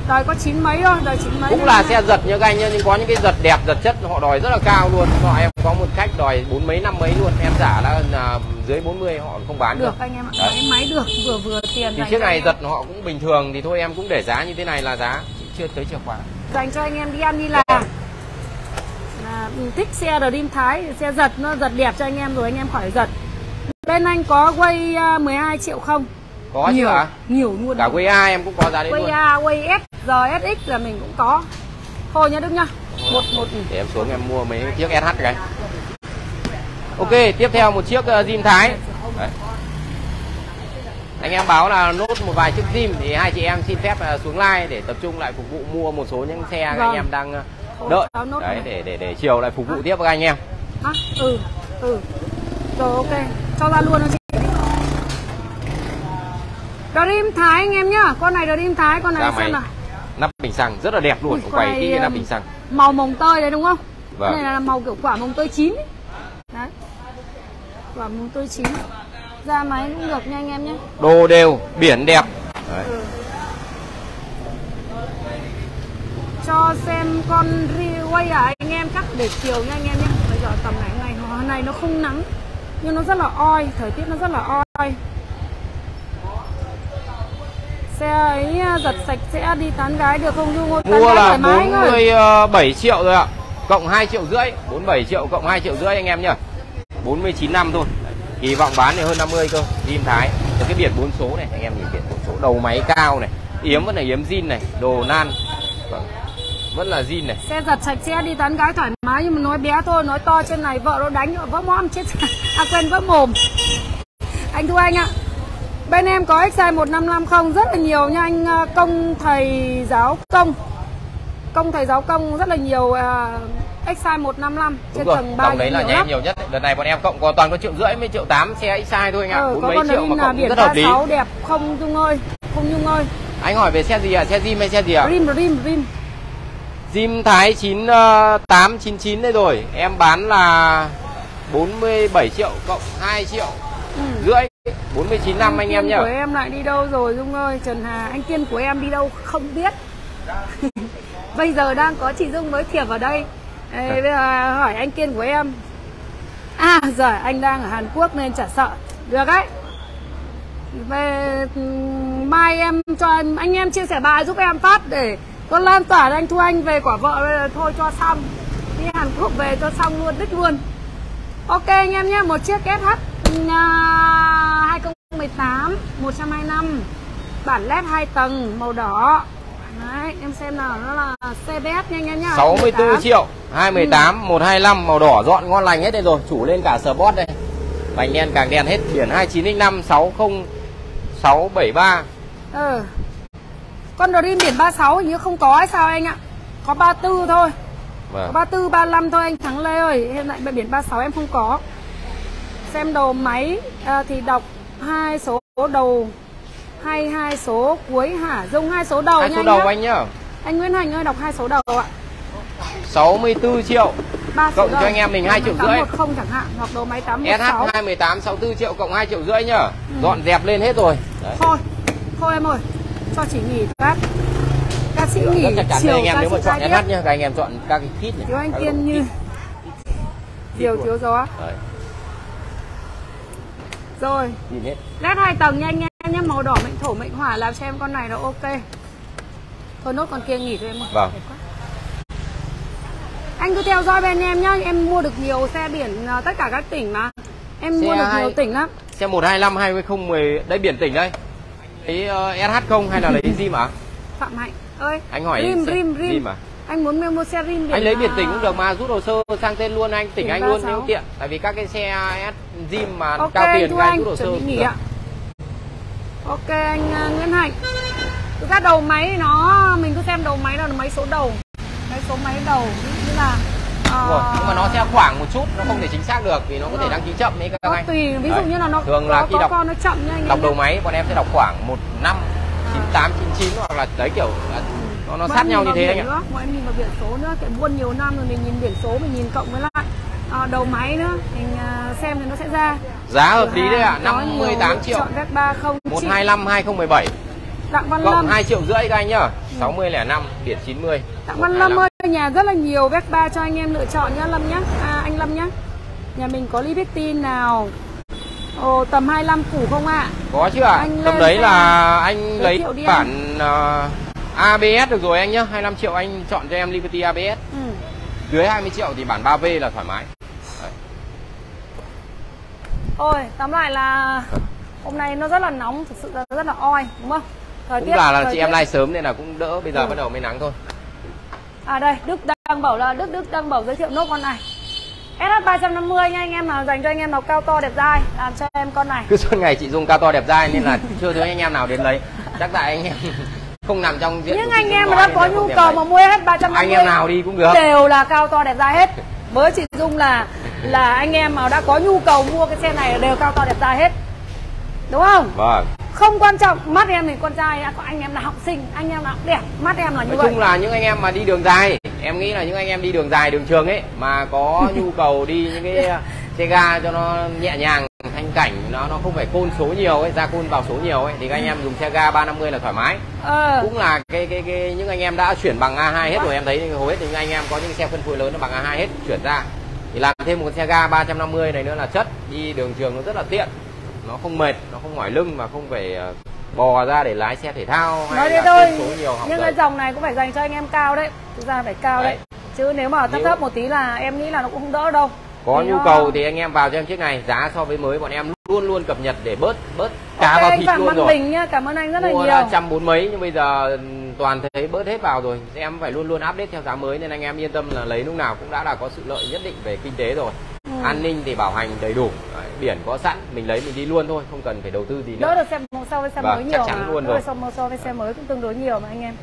đời có chín mấy thôi đời chín mấy Cũng là xe giật như các anh nhá, nhưng có những cái giật đẹp, giật chất họ đòi rất là cao luôn. Họ em có một khách đòi bốn mấy năm mấy luôn, em giả là, là dưới 40 họ không bán được. được anh em ạ Đấy. máy máy được vừa vừa tiền Thì chiếc này giật họ cũng bình thường thì thôi em cũng để giá như thế này là giá chưa tới chìa khóa. dành cho anh em đi ăn đi làm là ừ, thích xe Dream Thái xe giật nó giật đẹp cho anh em rồi anh em khỏi giật bên anh có quay ờ, 12 triệu không Có chứ nhiều ạ? nhiều luôn Cả Way A em cũng có giá đấy quay luôn. A quay S giờ SX là mình cũng có thôi nhá Đức nhá một một Để em xuống em mua mấy chiếc SH cái. Ok, tiếp theo một chiếc uh, Jim Thái. Đấy. Anh em báo là nốt một vài chiếc Jim thì hai chị em xin phép uh, xuống like để tập trung lại phục vụ mua một số những xe các Vâng. anh em đang uh, đợi. Đấy để để để chiều lại phục vụ tiếp với anh em. Hả? ừ ừ rồi ok cho ra luôn cho chị Dream Thái anh em nhá con này Dream Thái con này Ra xem nào Nắp bình xăng rất là đẹp luôn, Ui, quay này, cái nắp um, bình xăng. màu mồng tơi đấy đúng không Vâng. cái này là màu kiểu quả mồng tơi chín ấy. đấy quả mồng tơi chín ra máy cũng được nha anh em nhé Đồ đều, biển đẹp. Đấy. ừ. cho xem con Riway à anh em chắc để chiều nha anh em nhé bây giờ tầm này ngày hôm nay nó không nắng nhưng nó rất là oi thời tiết nó rất là oi xe ấy à, giật sạch sẽ đi tán gái được không du ngô Mua là thoải mái anh ơi 47 triệu rồi ạ. Cộng 2 triệu rưỡi, 47 triệu cộng 2 triệu rưỡi anh em nhá. 49 năm thôi. Kỳ vọng bán thì hơn 50 cơ. Zin Thái. Rồi cái biển 4 số này, anh em nhìn biển 4 số. Đầu máy cao này. Yếm vẫn là yếm zin này, đồ nan. Vâng. vẫn là zin này xe giật sạch sẽ đi tán gái thoải mái nhưng mà nói bé thôi nói to trên này vợ nó đánh vỡ mõm chết à quên vỡ mồm anh thu anh ạ bên em có XI 155 không? Rất là nhiều nha anh à, công thầy giáo công. Công thầy giáo công rất là nhiều uh, XI 155 trên đúng rồi tầng 3 dòng đấy là nhà nhiều nhất. Đợt này bọn em cộng có toàn có triệu rưỡi mấy triệu tám xe XI thôi anh ạ. Bốn có mấy con triệu mà cộng biển rất hợp lý. 36 đẹp không Dung ơi không Nhung ơi. Anh hỏi về xe gì à xe zin hay xe gì à rim rim rim Zim Thái 9899 đây rồi. Em bán là 47 triệu cộng 2 triệu ừ. rưỡi 49 năm anh em Kiên nhá. của em lại đi đâu rồi Dung ơi? Trần Hà anh Kiên của em đi đâu không biết. Bây giờ đang có chị Dung với Thiệp ở đây. Ê, bây giờ hỏi anh Kiên của em. À rồi anh đang ở Hàn Quốc nên chả sợ. Được đấy. Về mai em cho em, anh em chia sẻ bài giúp em phát để con lan tỏa anh Thu Anh về quả vợ bây giờ thôi cho xong. Đi Hàn Quốc về cho xong luôn đích luôn. Ok anh em nhé một chiếc SH uh, 2018 125 bản led 2 tầng màu đỏ. Đấy, em xem nào nó là CBS nha anh em nhá 64 2018. triệu 218 125 màu đỏ dọn ngon lành hết đây rồi. Chủ lên cả Sport đây. Vành đen càng đen hết. Biển 2905 60673 Ừ. Con Dream biển 36 hình như không có hay sao anh ạ? Có 34 thôi. Có Vâng 34, 35 thôi anh Thắng Lê ơi. Hiện tại biển 36 em không có Xem đầu máy à, thì đọc hai số đầu hay hai số cuối hả? Dung hai số đầu Hai nha số anh đầu nhá. anh nhá. Anh Nguyễn Hành ơi đọc hai số đầu ạ. 64 triệu. Cộng cho anh em mình Đầu 2 máy triệu rưỡi. 810 chẳng hạn Hoặc đầu máy SH 816 218 64 triệu cộng 2 triệu rưỡi nhá. Ừ. Dọn dẹp lên hết rồi. Đấy. Thôi Thôi em ơi Cho chị nghỉ phát. Ca sĩ nghỉ Rất chắc chắn. chiều anh em nếu mà chọn SH nhá Các anh em chọn các cái kit này Thiếu anh các Kiên như. Điều thiếu gió. Đấy, Rồi. Nhìn hết. Led hai tầng nha anh em nhé Màu đỏ mệnh thổ mệnh hỏa làm cho em con này nó ok. Thôi nốt con kia nghỉ thôi em ơi Vâng. Anh cứ theo dõi bên em nhá. Em mua được nhiều xe biển à, tất cả các tỉnh mà. Em Xe mua được hai- nhiều tỉnh lắm. Xe 125 2010 Đây biển tỉnh đây. Lấy uh, SH không hay là lấy Zim à Phạm Hạnh. Ơi Anh hỏi Rim rim rim. Zim à Anh muốn mua xe rim Anh lấy biển à, tỉnh cũng được mà rút hồ sơ sang tên luôn anh tỉnh Tỉnh anh luôn 36. nếu tiện Tại vì các cái xe S Zim mà Ok cao tiền Anh rút hồ sơ nghỉ ạ. Ok anh à, Nguyễn Hạnh. Thực ra đầu máy nó Mình cứ xem đầu máy là máy số đầu. Máy số máy đầu như là rồi, nhưng mà nó sẽ khoảng một chút nó không thể chính xác được vì nó có thể đăng ký chậm đấy các có anh. tùy ví dụ Đấy. như là nó thường là khi đọc con nó chậm nha anh đọc đầu máy bọn em sẽ đọc khoảng một năm chín tám chín chín hoặc là đấy kiểu nó nó sát nhau như thế anh ạ. bọn em nhìn vào biển số nữa cái buôn nhiều năm rồi mình nhìn biển số mình nhìn cộng với lại à, đầu máy nữa mình à, xem thì nó sẽ ra. Giá hợp lý đấy ạ nhiều 58 lựa triệu. chọn Vespa không chị 125 2017 Đặng Văn cộng Lâm. 2 triệu rưỡi các anh nhá. 6005 biển 90 Đặng Văn Lâm ơi nhà rất là nhiều Vespa cho anh em lựa chọn nhá Lâm nhá. À, anh Lâm nhá. Nhà mình có Liberty nào? Ồ, tầm 25 củ không ạ? Có chưa ạ. Anh tầm đấy là anh lấy bản ờ, ABS được rồi anh nhá 25 triệu anh chọn cho em Liberty ABS ừ. dưới 20 triệu thì bản 3V là thoải mái Ôi, tóm lại là hôm nay nó rất là nóng, thực sự là rất là oi, đúng không? Thời cũng là là thời chị em tiết- like sớm nên là cũng đỡ bây giờ Ừ. bắt đầu mới nắng thôi À đây, Đức đang bảo là Đức Đức đang bảo giới thiệu nốt con này. SH 350 nha anh em nào dành cho anh em nào cao to đẹp dai, làm cho em con này. cứ suốt ngày chị dùng cao to đẹp dai nên là chưa thấy anh em nào đến lấy chắc tại anh em không nằm trong diện Những anh em mà đã có nhu cầu mà mua SH 350 anh em nào đi cũng được đều là cao to đẹp dai hết. Với chị Dung là là anh em mà đã có nhu cầu mua cái xe này đều cao to đẹp dai hết. Đúng không? vâng Không quan trọng mắt em thì con trai có anh em nào học sinh, anh em nào cũng đẹp, mắt em là như nói vậy. chung là những anh em mà đi đường dài em nghĩ là những anh em đi đường dài đường trường ấy mà có nhu cầu đi những cái xe ga cho nó nhẹ nhàng cảnh nó nó không phải côn số nhiều ấy ra côn vào số nhiều ấy thì các anh em dùng xe ga 350 là thoải mái. Ờ. cũng là cái cái cái những anh em đã chuyển bằng A2 hết rồi em thấy hầu hết những anh em có những xe phân khối lớn nó bằng A2 hết chuyển ra. Thì làm thêm một con xe ga 350 này nữa là chất đi đường trường nó rất là tiện. Nó không mệt nó không mỏi lưng mà không phải ờ, bò ra để lái xe thể thao hay nói thế thôi số nhiều nhưng cái dòng này cũng phải dành cho anh em cao đấy thực ra phải cao đấy, Đấy. chứ nếu mà thấp thấp một tí là em nghĩ là nó cũng không đỡ đâu có Vì nhu nó- cầu thì anh em vào cho em chiếc này giá so với mới bọn em luôn luôn cập nhật để bớt bớt cá ok vào thịt luôn rồi. Bình nha cảm ơn anh rất là mua nhiều. trăm bốn mấy nhưng bây giờ toàn thấy bớt hết vào rồi. Em phải luôn luôn update theo giá mới nên anh em yên tâm là lấy lúc nào cũng đã là có sự lợi nhất định về kinh tế rồi. Ừ. an ninh thì bảo hành đầy đủ Đấy, biển có sẵn mình lấy mình đi luôn thôi không cần phải đầu tư gì đỡ nữa. được xe so với xe Vâng, mới chắc nhiều chắn mà. luôn đỡ rồi. so với xe mới cũng tương đối nhiều mà anh em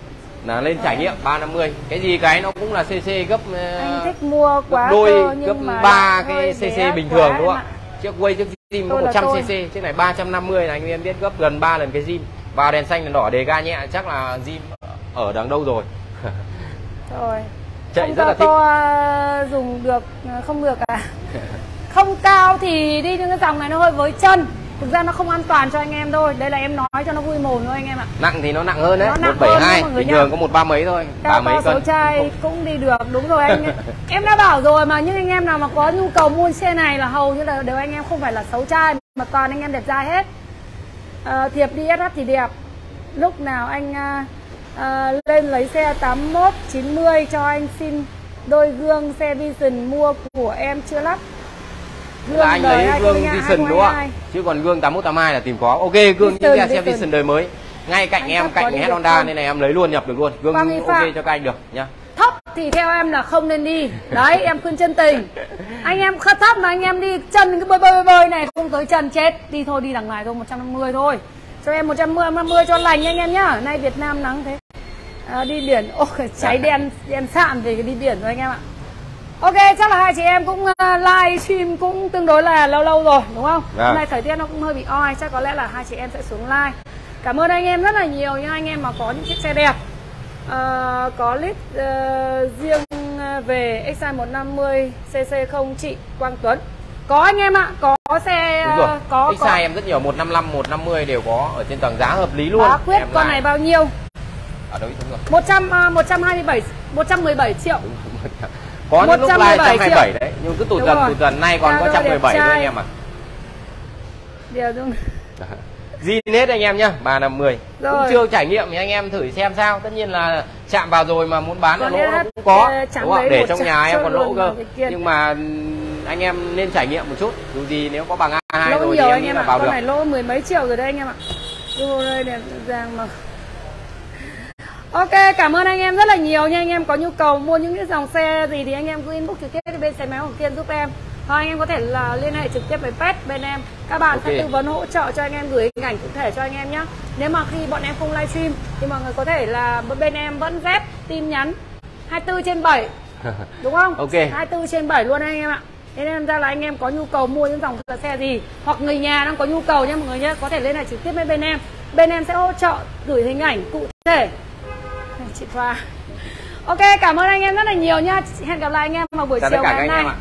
là lên trải nghiệm 350 cái gì cái nó cũng là cc gấp ờ, anh thích mua quá gấp đôi cơ gấp ba cái cc bình thường đúng không ạ. chiếc quay chiếc zin là 100 tôi. cc chiếc này 350 là anh em biết gấp gần 3 lần cái zin vào đèn xanh đèn đỏ đề ga nhẹ chắc là zin ở đằng đâu rồi? Rồi. Chạy không rất là cao thích. to à, dùng được à, không được à? Không cao thì đi những cái dòng này nó hơi với chân thực ra nó không an toàn cho anh em thôi. Đây là em nói cho nó vui mồm thôi anh em ạ. Nặng thì nó nặng hơn đấy. Một bảy hai bình thường có một ba mấy thôi. Ba cao mấy to xấu trai cũng đi được. Đúng rồi anh. Em đã bảo rồi mà những anh em nào mà có nhu cầu mua xe này là hầu như là đều anh em không phải là xấu trai mà toàn anh em đẹp trai hết. À, thiệp đi SH thì đẹp. Lúc nào anh à, à, lên lấy xe 81 90 cho anh xin đôi gương xe Vision mua của em chưa lắp là anh lấy gương 2022, Vision đúng không ạ? 2022. chứ còn gương 8182 là tìm khó. Ok gương những cái xe Vision. Vision đời mới. Ngay cạnh Anh em cạnh hết được Honda nên này em lấy luôn nhập được luôn. Gương ok cho các anh được nhá. Thấp thì theo em là không nên đi. Đấy em khuyên chân tình. Anh em khá thấp mà anh em đi chân cái bơi bơi bơi, này. Không tới chân chết. Đi thôi đi đằng này thôi 150 thôi. Cho em 150 50 cho lành anh em nhá. Nay Việt Nam nắng thế. À, đi biển. Ôi cháy đen đen sạm thì đi biển rồi anh em ạ Ok chắc là hai chị em cũng uh, live stream cũng tương đối là lâu lâu rồi đúng không? Vâng. Hôm nay thời tiết nó cũng hơi bị oi chắc có lẽ là hai chị em sẽ xuống live. Cảm ơn anh em rất là nhiều nha anh em mà có những chiếc xe đẹp. Ờ, có list ờ, riêng ờ, về XI150 CC không chị Quang Tuấn. Có anh em ạ, có xe đúng rồi ờ, có Xi em rất nhiều 155 150 đều có ở trên tầng giá hợp lý luôn Bá quyết Em con này bao nhiêu? ở đấy đúng rồi 100 uh, 127 117 triệu. đúng, đúng. Có những lúc 117 live 127 đấy nhưng cứ tụt dần tụt dần. Nay còn Ra có đôi đẹp 117 thôi anh em ạ. Đúng. Zin hết anh em nhá 350 cũng Rồi. chưa trải nghiệm thì anh em thử xem sao. Tất nhiên là chạm vào rồi mà muốn bán là Còn lỗ nó cũng có ờ, đúng không? để trong nhà em còn lỗ cơ. nhưng mà anh em nên trải nghiệm một chút. Dù gì nếu có bằng A2 lỗ rồi nhiều thì em anh em là ạ vào con được. này lỗ mười mấy triệu rồi đấy anh em ạ. Vô đây đẹp dàng mà ok cảm ơn anh em rất là nhiều nha anh em có nhu cầu mua những cái dòng xe gì thì anh em cứ inbox trực tiếp bên xe máy Hồng Kiên giúp em hoặc anh em có thể là liên hệ trực tiếp với pet bên em các bạn sẽ Ok. tư vấn hỗ trợ cho anh em gửi hình ảnh cụ thể cho anh em nhé nếu mà khi bọn em không livestream thì mọi người có thể là bên em vẫn dép tin nhắn 24 trên 7 đúng không? Ok. 24 trên 7 luôn anh em ạ. Thế nên ra là anh em có nhu cầu mua những dòng xe gì hoặc người nhà đang có nhu cầu nhé mọi người nhé, có thể liên hệ trực tiếp với bên em. Bên em sẽ hỗ trợ gửi hình ảnh cụ thể. Chị Thoa. Ok, cảm ơn anh em rất là nhiều nha. Hẹn gặp lại anh em vào buổi chào chiều ngày hôm nay. em ạ